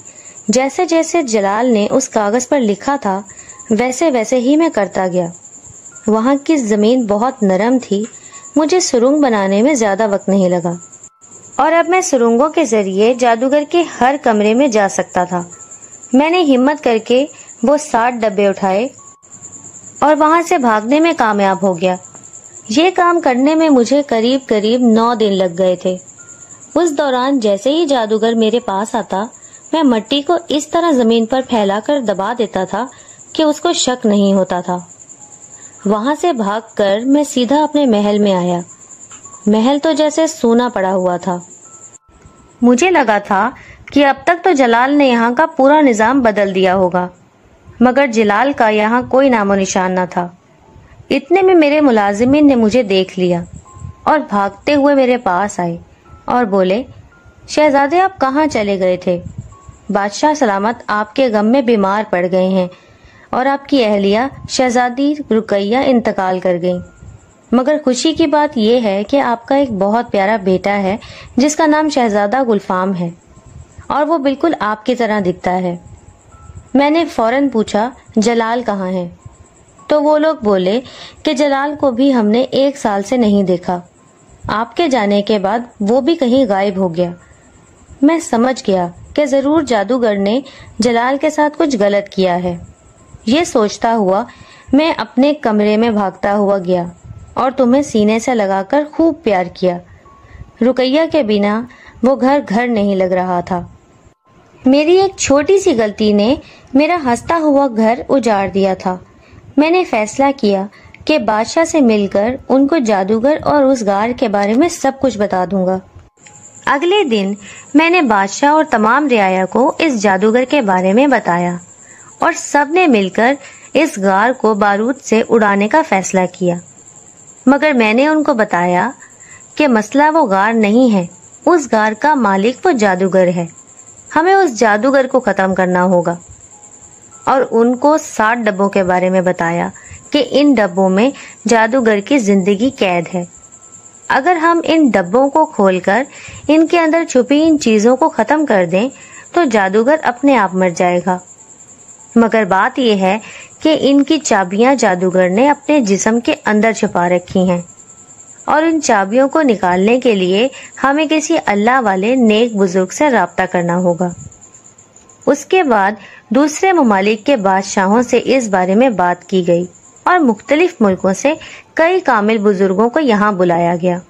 जैसे जैसे जलाल ने उस कागज़ पर लिखा था, वैसे वैसे ही मैं करता गया। वहाँ की ज़मीन बहुत नरम थी, मुझे सुरंग बनाने में ज़्यादा वक्त नहीं लगा। और अब मैं सुरंगों के ज़रिए जादूगर के हर कमरे में जा सकता था। मैंने हिम्मत करके वो साठ डब्बे उठाए और वहाँ से भागने में कामयाब हो गया। ये काम करने में मुझे करीब करीब नौ दिन लग गए थे। उस दौरान जैसे ही जादूगर मेरे पास आता, मैं मट्टी को इस तरह ज़मीन पर फैलाकर दबा देता था कि उसको शक नहीं होता था। वहाँ से भागकर मैं सीधा अपने महल में आया। महल तो जैसे सोना पड़ा हुआ था। मुझे लगा था कि अब तक तो जलाल ने यहाँ का पूरा निज़ाम बदल दिया होगा, मगर जलाल का यहाँ कोई नामो निशान न था। इतने में मेरे मुलाजिमिन ने मुझे देख लिया और भागते हुए मेरे पास आए और बोले, शहजादे, आप कहाँ चले गए थे? बादशाह सलामत आपके गम में बीमार पड़ गए हैं और आपकी अहलिया शहजादी रुकैया इंतकाल कर गई। मगर खुशी की बात यह है कि आपका एक बहुत प्यारा बेटा है, जिसका नाम शहजादा गुलफाम है और वो बिल्कुल आपकी तरह दिखता है। मैंने फ़ौरन पूछा, जलाल कहाँ है? तो वो लोग बोले कि जलाल को भी हमने एक साल से नहीं देखा। आपके जाने के बाद वो भी कहीं गायब हो गया। मैं समझ गया कि ज़रूर जादूगर ने जलाल के साथ कुछ गलत किया है। ये सोचता हुआ मैं अपने कमरे में भागता हुआ गया और तुम्हें सीने से लगाकर खूब प्यार किया। रुकैया के बिना वो घर घर नहीं लग रहा था। मेरी एक छोटी सी गलती ने मेरा हंसता हुआ घर उजाड़ दिया था। मैंने फैसला किया कि बादशाह से मिलकर उनको जादूगर और उस गार के बारे में सब कुछ बता दूँगा। अगले दिन मैंने बादशाह और तमाम रियाया को इस जादूगर के बारे में बताया और सबने मिलकर इस गार को बारूद से उड़ाने का फैसला किया। मगर मैंने उनको बताया कि मसला वो गार नहीं है, उस गार का मालिक वो जादूगर है। हमें उस जादूगर को खत्म करना होगा। और उनको सात डब्बों के बारे में बताया कि इन डब्बों में जादूगर की ज़िंदगी कैद है। अगर हम इन डब्बों को खोलकर इनके अंदर छुपी इन चीज़ों को खत्म कर दें तो जादूगर अपने आप मर जाएगा। मगर बात यह है कि इनकी चाबियाँ जादूगर ने अपने जिस्म के अंदर छुपा रखी हैं। और इन चाबियों को निकालने के लिए हमें किसी अल्लाह वाले नेक बुज़ुर्ग से रबता करना होगा। उसके बाद दूसरे ममालिक के बादशाहों से इस बारे में बात की गई और मुख्तलिफ़ मुल्कों से कई कामिल बुज़ुर्गों को यहाँ बुलाया गया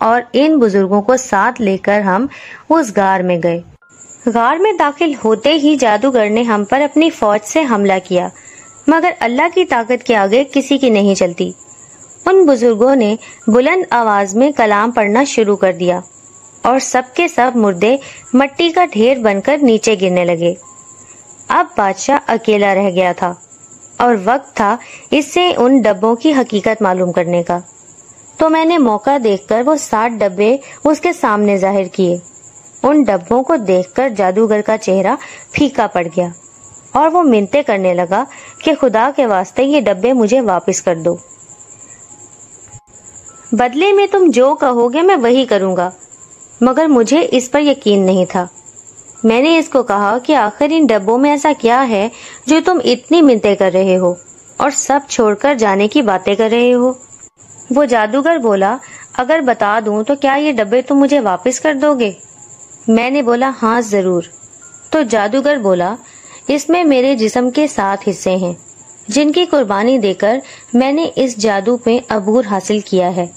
और इन बुज़ुर्गों को साथ लेकर हम उस गार में गए। गार में दाखिल होते ही जादूगर ने हम पर अपनी फौज से हमला किया, मगर अल्लाह की ताकत के आगे किसी की नहीं चलती। उन बुज़ुर्गों ने बुलंद आवाज़ में कलाम पढ़ना शुरू कर दिया और सबके सब मुर्दे मट्टी का ढेर बनकर नीचे गिरने लगे। अब बादशाह अकेला रह गया था और वक्त था इससे उन डब्बों की हकीकत मालूम करने का। तो मैंने मौका देखकर वो सात डब्बे उसके सामने ज़ाहिर किए। उन डब्बों को देखकर जादूगर का चेहरा फीका पड़ गया और वो मिनते करने लगा कि खुदा के वास्ते ये डब्बे मुझे वापस कर दो। बदले में तुम जो कहोगे मैं वही करूँगा, मगर मुझे इस पर यकीन नहीं था। मैंने इसको कहा कि आखिर इन डब्बों में ऐसा क्या है जो तुम इतनी मिनते कर रहे हो और सब छोड़कर जाने की बातें कर रहे हो? वो जादूगर बोला, अगर बता दूँ तो क्या ये डब्बे तुम मुझे वापस कर दोगे? मैंने बोला हाँ ज़रूर। तो जादूगर बोला, इसमें मेरे जिस्म के सात हिस्से हैं, जिनकी कुर्बानी देकर मैंने इस जादू पे अबूर हासिल किया है,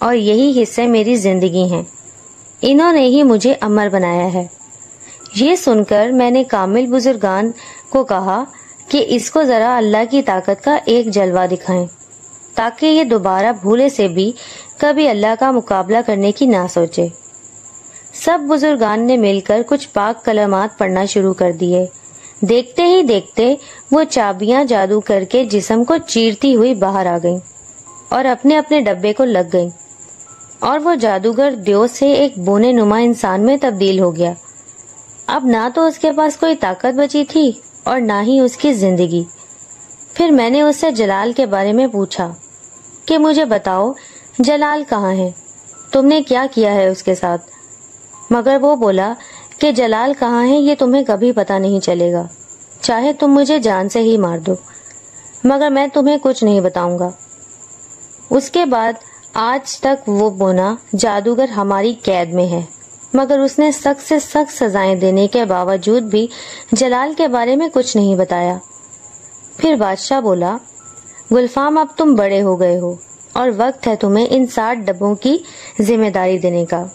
और यही हिस्से मेरी ज़िंदगी हैं। इन्होंने ही मुझे अमर बनाया है। ये सुनकर मैंने कामिल बुजुर्गान को कहा कि इसको जरा अल्लाह की ताकत का एक जलवा दिखाएँ, ताकि ये दोबारा भूले से भी कभी अल्लाह का मुकाबला करने की ना सोचे। सब बुजुर्गान ने मिलकर कुछ पाक कलमात पढ़ना शुरू कर दिए। देखते ही देखते वो चाबियाँ जादू करके जिसम को चीरती हुई बाहर आ गईं और अपने अपने डब्बे को लग गईं। और वो जादूगर देव से एक बोने नुमा इंसान में तब्दील हो गया। अब ना तो उसके पास कोई ताकत बची थी और ना ही उसकी ज़िंदगी। फिर मैंने उससे जलाल के बारे में पूछा कि मुझे बताओ, जलाल कहाँ है? तुमने क्या किया है उसके साथ? मगर वो बोला कि जलाल कहाँ है ये तुम्हें कभी पता नहीं चलेगा। चाहे तुम मुझे जान से ही मार दो, मगर मैं तुम्हें कुछ नहीं बताऊँगा। उसके बाद आज तक वो बोना जादूगर हमारी कैद में है। मगर उसने सख्त से सख्त सजाएँ देने के बावजूद भी जलाल के बारे में कुछ नहीं बताया। फिर बादशाह बोला, गुलफाम, अब तुम बड़े हो गए हो और वक्त है तुम्हें इन साठ डब्बों की ज़िम्मेदारी देने का।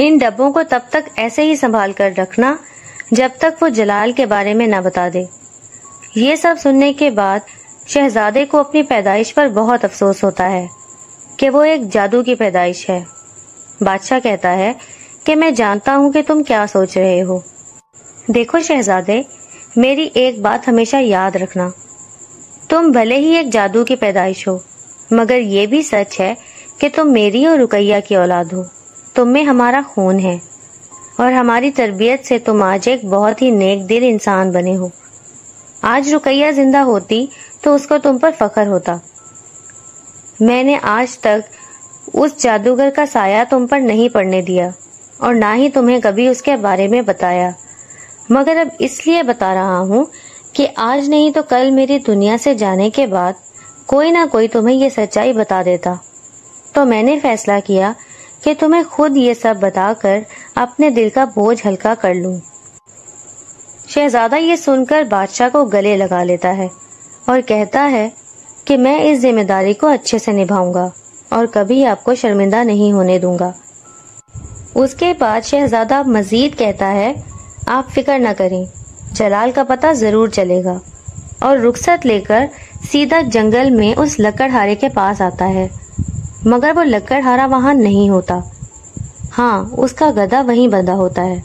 इन डब्बों को तब तक ऐसे ही संभाल कर रखना जब तक वो जलाल के बारे में न बता दे। ये सब सुनने के बाद शहजादे को अपनी पैदाइश पर बहुत अफसोस होता है कि वो एक जादू की पैदाइश है। बादशाह कहता है कि मैं जानता हूँ कि तुम क्या सोच रहे हो। देखो शहजादे, मेरी एक बात हमेशा याद रखना। तुम भले ही एक जादू की पैदाइश हो, मगर ये भी सच है कि तुम मेरी और रुकैया की औलाद हो। तुम में हमारा खून है, और हमारी तरबियत से तुम आज एक बहुत ही नेक दिल इंसान बने हो। आज रुकैया ज़िंदा होती तो उसको तुम पर फख्र होता। मैंने आज तक उस जादूगर का साया तुम पर नहीं पड़ने दिया। और ना ही तुम्हें कभी उसके बारे में बताया। मगर अब इसलिए बता रहा हूँ कि आज नहीं तो कल मेरी दुनिया से जाने के बाद कोई ना कोई तुम्हें ये सच्चाई बता देता। तो मैंने फैसला किया कि तुम्हें खुद ये सब बताकर अपने दिल का बोझ हल्का कर लूँ। शहजादा ये सुनकर बादशाह को गले लगा लेता है और कहता है कि मैं इस ज़िम्मेदारी को अच्छे से निभाऊँगा और कभी आपको शर्मिंदा नहीं होने दूँगा। उसके बाद शहजादा मजीद कहता है, आप फ़िक्र न करें, जलाल का पता ज़रूर चलेगा। और रुखसत लेकर सीधा जंगल में उस लकड़हारे के पास आता है। मगर वो लकड़हारा वहाँ नहीं होता। हाँ उसका गधा वहीं बंधा होता है।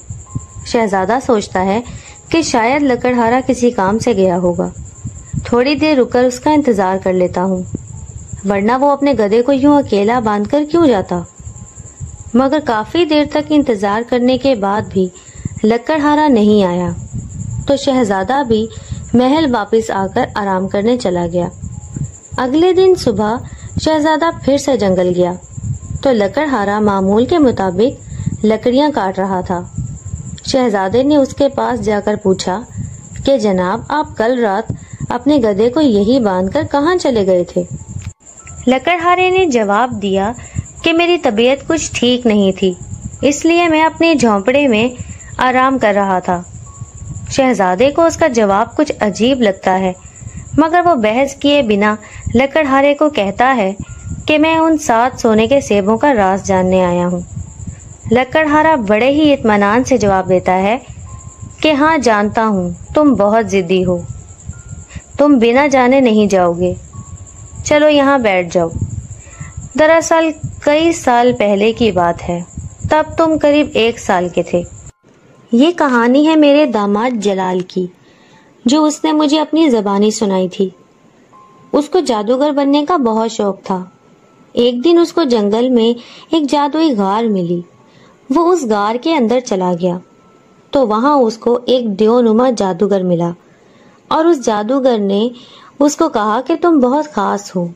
शहजादा सोचता है कि शायद लकड़हारा किसी काम से गया होगा। थोड़ी देर रुककर उसका इंतज़ार कर लेता हूँ। वरना वो अपने गधे को यूँ अकेला बांधकर क्यों जाता? मगर काफ़ी देर तक इंतज़ार करने के बाद भी लकड़हारा नहीं आया। तो शहजादा भी महल वापस आकर आराम करने चला गया। अगले दिन सुबह शहजादा फिर से जंगल गया। तो लकड़हारा मामूल के मुताबिक लकड़ियाँ काट रहा था। शहजादे ने उसके पास जाकर पूछा कि, जनाब, आप कल रात अपने गधे को यही बांधकर कहाँ चले गए थे? लकड़हारे ने जवाब दिया कि मेरी तबीयत कुछ ठीक नहीं थी, इसलिए मैं अपने झोंपड़े में आराम कर रहा था। शहजादे को उसका जवाब कुछ अजीब लगता है, मगर वो बहस किए बिना लकड़हारे को कहता है कि मैं उन सात सोने के सेबों का राज जानने आया हूँ। लकड़हारा बड़े ही इतमान से जवाब देता है कि हाँ जानता हूँ, तुम बहुत जिद्दी हो। तुम बिना जाने नहीं जाओगे। चलो यहाँ बैठ जाओ। दरअसल कई साल पहले की बात है। तब तुम करीब एक साल के थे। ये कहानी है मेरे दामाद जलाल की, जो उसने मुझे अपनी जबानी सुनाई थी। उसको जादूगर बनने का बहुत शौक था। एक दिन उसको जंगल में एक जादुई गार मिली। वो उस गार के अंदर चला गया। तो वहाँ उसको एक देवनुमा जादूगर मिला। और उस जादूगर ने उसको कहा कि तुम बहुत खास हो।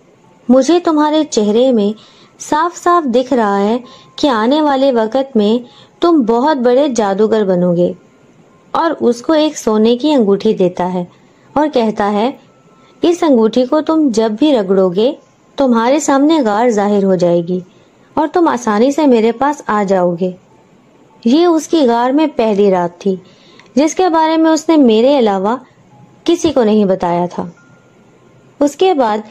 मुझे तुम्हारे चेहरे में साफ़ साफ़ दिख रहा है कि आने वाले वक्त में तुम बहुत बड़े जादूगर बनोगे। और उसको एक सोने की अंगूठी देता है और कहता है, इस अंगूठी को तुम जब भी रगड़ोगे, तुम्हारे सामने गार ज़ाहिर हो जाएगी और तुम आसानी से मेरे पास आ जाओगे। ये उसकी गार में पहली रात थी, जिसके बारे में उसने मेरे अलावा किसी को नहीं बताया था। उसके बाद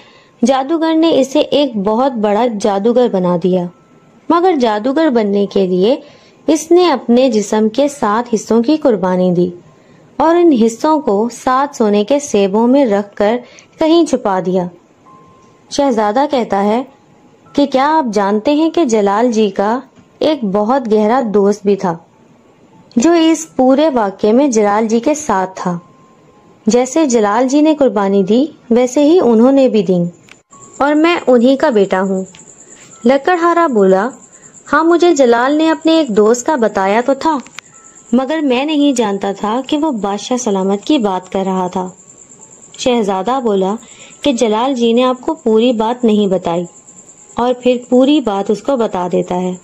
जादूगर ने इसे एक बहुत बड़ा जादूगर बना दिया। मगर जादूगर बनने के लिए इसने अपने जिस्म के सात हिस्सों की कुर्बानी दी और इन हिस्सों को सात सोने के सेबों में रखकर कहीं छुपा दिया। शहजादा कहता है कि क्या आप जानते हैं कि जलाल जी का एक बहुत गहरा दोस्त भी था, जो इस पूरे वाक्य में जलाल जी के साथ था। जैसे जलाल जी ने कुर्बानी दी, वैसे ही उन्होंने भी दी। और मैं उन्हीं का बेटा हूँ। लकड़हारा बोला हाँ मुझे जलाल ने अपने एक दोस्त का बताया तो था, मगर मैं नहीं जानता था कि वो बादशाह सलामत की बात कर रहा था। शहजादा बोला कि जलाल जी ने आपको पूरी बात नहीं बताई, और फिर पूरी बात उसको बता देता है।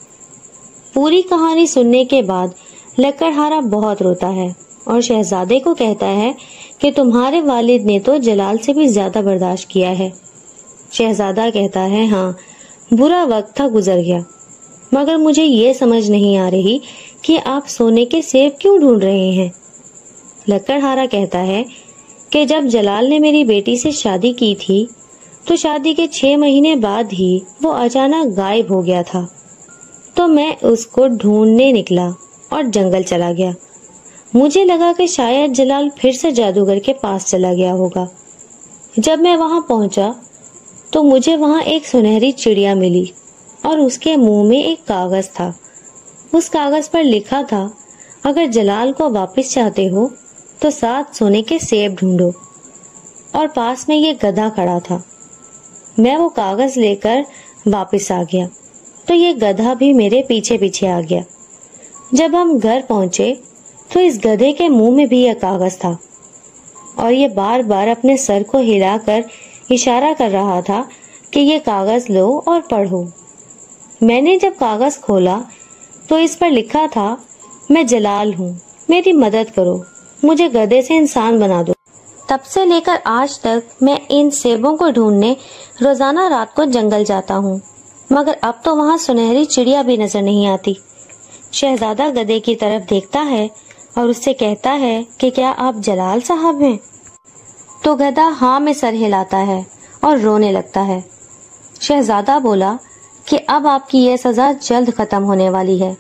पूरी कहानी सुनने के बाद लकड़हारा बहुत रोता है, और शहजादे को कहता है कि तुम्हारे वालिद ने तो जलाल से भी ज़्यादा बर्दाश्त किया है। शहजादा कहता है हाँ बुरा वक्त था, गुजर गया। मगर मुझे ये समझ नहीं आ रही कि आप सोने के सेब क्यों ढूंढ रहे हैं? लकड़हारा कहता है कि जब जलाल ने मेरी बेटी से शादी की थी तो शादी के छह महीने बाद ही वो अचानक गायब हो गया था। तो मैं उसको ढूँढने निकला और जंगल चला गया। मुझे लगा कि शायद जलाल फिर से जादूगर के पास चला गया होगा। जब मैं वहाँ पहुँचा तो मुझे वहाँ एक सुनहरी चिड़िया मिली और उसके मुँह में एक कागज़ था। उस कागज़ पर लिखा था, अगर जलाल को वापस चाहते हो तो सात सोने के सेब ढूंढो। और पास में ये गधा खड़ा था। मैं वो कागज़ लेकर वापस आ गया। तो ये गधा भी मेरे पीछे पीछे आ गया। जब हम घर पहुँचे तो इस गधे के मुँह में भी यह कागज़ था। और ये बार बार अपने सर को हिलाकर इशारा कर रहा था कि ये कागज़ लो और पढ़ो। मैंने जब कागज़ खोला तो इस पर लिखा था, मैं जलाल हूँ, मेरी मदद करो, मुझे गधे से इंसान बना दो। तब से लेकर आज तक मैं इन सेबों को ढूँढने रोज़ाना रात को जंगल जाता हूँ, मगर अब तो वहाँ सुनहरी चिड़िया भी नज़र नहीं आती। शहजादा गधे की तरफ़ देखता है और उससे कहता है कि क्या आप जलाल साहब हैं? तो गधा हाँ में सर हिलाता है और रोने लगता है। शहजादा बोला कि अब आपकी यह सजा जल्द खत्म होने वाली है।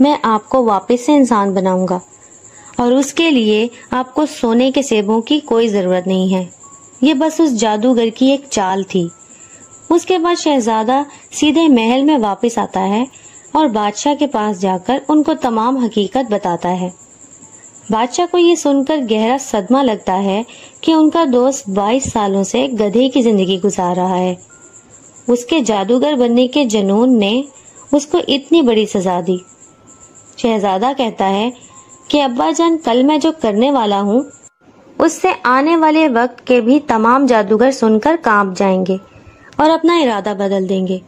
मैं आपको वापस से इंसान बनाऊँगा और उसके लिए आपको सोने के सेबों की कोई ज़रूरत नहीं है। ये बस उस जादूगर की एक चाल थी। उसके बाद शहजादा सीधे महल में वापस आता है और बादशाह के पास जाकर उनको तमाम हकीकत बताता है। बादशाह को ये सुनकर गहरा सदमा लगता है कि उनका दोस्त 22 सालों से गधे की ज़िंदगी गुजार रहा है। उसके जादूगर बनने के जनून ने उसको इतनी बड़ी सजा दी। शहजादा कहता है कि अब्बा जान, कल मैं जो करने वाला हूँ, उससे आने वाले वक्त के भी तमाम जादूगर सुनकर काँप जाएँगे और अपना इरादा बदल देंगे।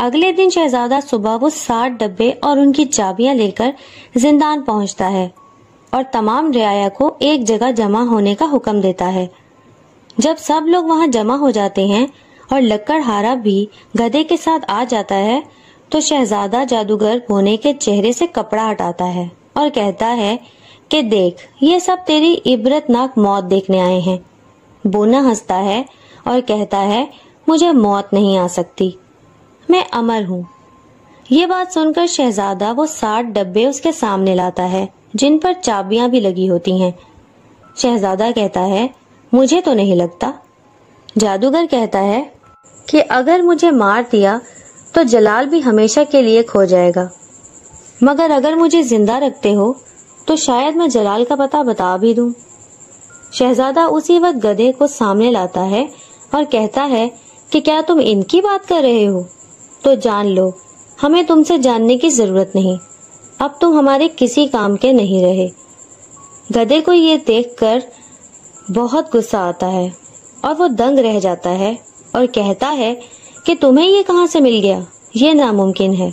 अगले दिन शहजादा सुबह वो साठ डब्बे और उनकी चाबियाँ लेकर जिंदान पहुँचता है। और तमाम रियाया को एक जगह जमा होने का हुक्म देता है। जब सब लोग वहाँ जमा हो जाते हैं और लक्कड़हारा भी गधे के साथ आ जाता है तो शहजादा जादूगर होने के चेहरे से कपड़ा हटाता है और कहता है कि देख, ये सब तेरी इबरतनाक मौत देखने आए हैं। बोना हंसता है और कहता है, मुझे मौत नहीं आ सकती। मैं अमर हूँ। ये बात सुनकर शहजादा वो साठ डब्बे उसके सामने लाता है। जिन पर चाबियाँ भी लगी होती हैं। शहजादा कहता है, मुझे तो नहीं लगता। जादूगर कहता है कि अगर मुझे मार दिया तो जलाल भी हमेशा के लिए खो जाएगा। मगर अगर मुझे ज़िंदा रखते हो तो शायद मैं जलाल का पता बता भी दूँ। शहजादा उसी वक्त गधे को सामने लाता है और कहता है कि क्या तुम इनकी बात कर रहे हो? तो जान लो, हमें तुमसे जानने की ज़रूरत नहीं। अब तुम हमारे किसी काम के नहीं रहे। गधे को ये देखकर बहुत गुस्सा आता है और वो दंग रह जाता है और कहता है कि तुम्हें ये कहाँ से मिल गया? ये नामुमकिन है।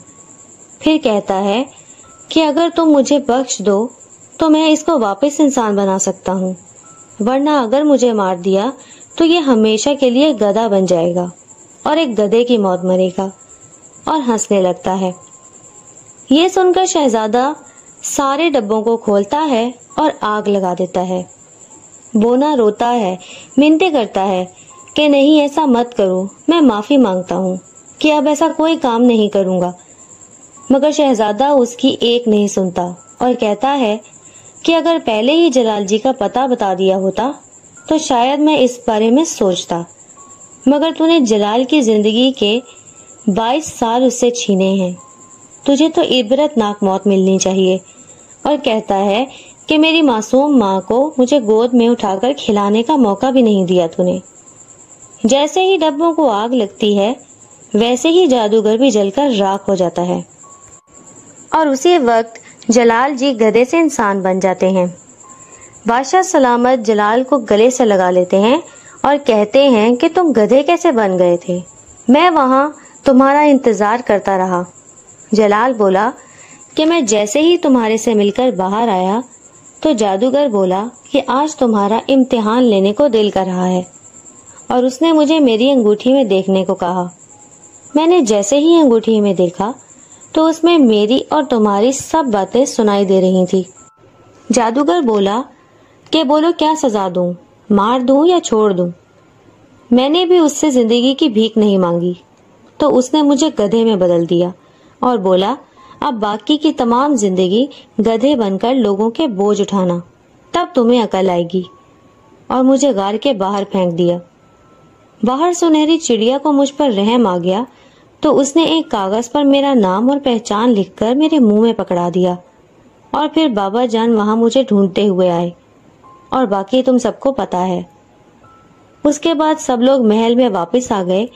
फिर कहता है कि अगर तुम मुझे बख्श दो तो मैं इसको वापस इंसान बना सकता हूँ। वरना अगर मुझे मार दिया तो ये हमेशा के लिए गधा बन जाएगा और एक गधे की मौत मरेगा और हंसने लगता है। ये सुनकर शहजादा सारे डब्बों को खोलता है और आग लगा देता है। बोना रोता है, मिनते करता है कि नहीं, ऐसा मत करो, मैं माफ़ी माँगता हूँ कि अब ऐसा कोई काम नहीं करूँगा। मगर शहजादा उसकी एक नहीं सुनता और कहता है कि अगर पहले ही जलाल जी का पता बता दिया होता तो शायद मैं इस बारे में सोचता। मगर तूने जलाल की ज़िंदगी के 22 साल उससे छीने हैं। तुझे तो इबरतनाक मौत मिलनी चाहिए। और कहता है कि मेरी मासूम माँ को मुझे गोद में उठाकर खिलाने का मौका भी नहीं दिया तूने। जैसे ही डब्बों को आग लगती है, वैसे ही जादूगर भी जलकर राख हो जाता है। और उसी वक्त जलाल जी गधे से इंसान बन जाते हैं। बादशाह सलामत जलाल को गले से लगा लेते हैं और कहते हैं कि तुम गधे कैसे बन गए थे? मैं वहाँ तुम्हारा इंतज़ार करता रहा। जलाल बोला, कि मैं जैसे ही तुम्हारे से मिलकर बाहर आया तो जादूगर बोला कि आज तुम्हारा इम्तिहान लेने को दिल कर रहा है, और उसने मुझे मेरी अंगूठी में देखने को कहा। मैंने जैसे ही अंगूठी में देखा तो उसमें मेरी और तुम्हारी सब बातें सुनाई दे रही थी। जादूगर बोला, कि बोलो क्या सजा दूँ, मार दूँ या छोड़ दूँ? मैंने भी उससे ज़िंदगी की भीख नहीं मांगी तो उसने मुझे गधे में बदल दिया और बोला, अब बाकी की तमाम ज़िंदगी गधे बनकर लोगों के बोझ उठाना। तब तुम्हें अकल आएगी। और मुझे गार के बाहर फेंक दिया। बाहर सुनहरी चिड़िया को मुझ पर रहम आ गया तो उसने एक कागज़ पर मेरा नाम और पहचान लिखकर मेरे मुँह में पकड़ा दिया। और फिर बाबा जान वहाँ मुझे ढूंढते हुए आए। और बाकी तुम सबको पता है। उसके बाद सब लोग महल में वापस आ गए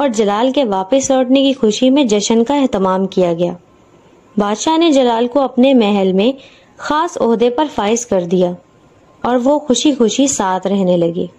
और जलाल के वापस लौटने की खुशी में जश्न का एहतमाम किया गया। बादशाह ने जलाल को अपने महल में खास ओहदे पर फाइज कर दिया और वो खुशी खुशी साथ रहने लगे।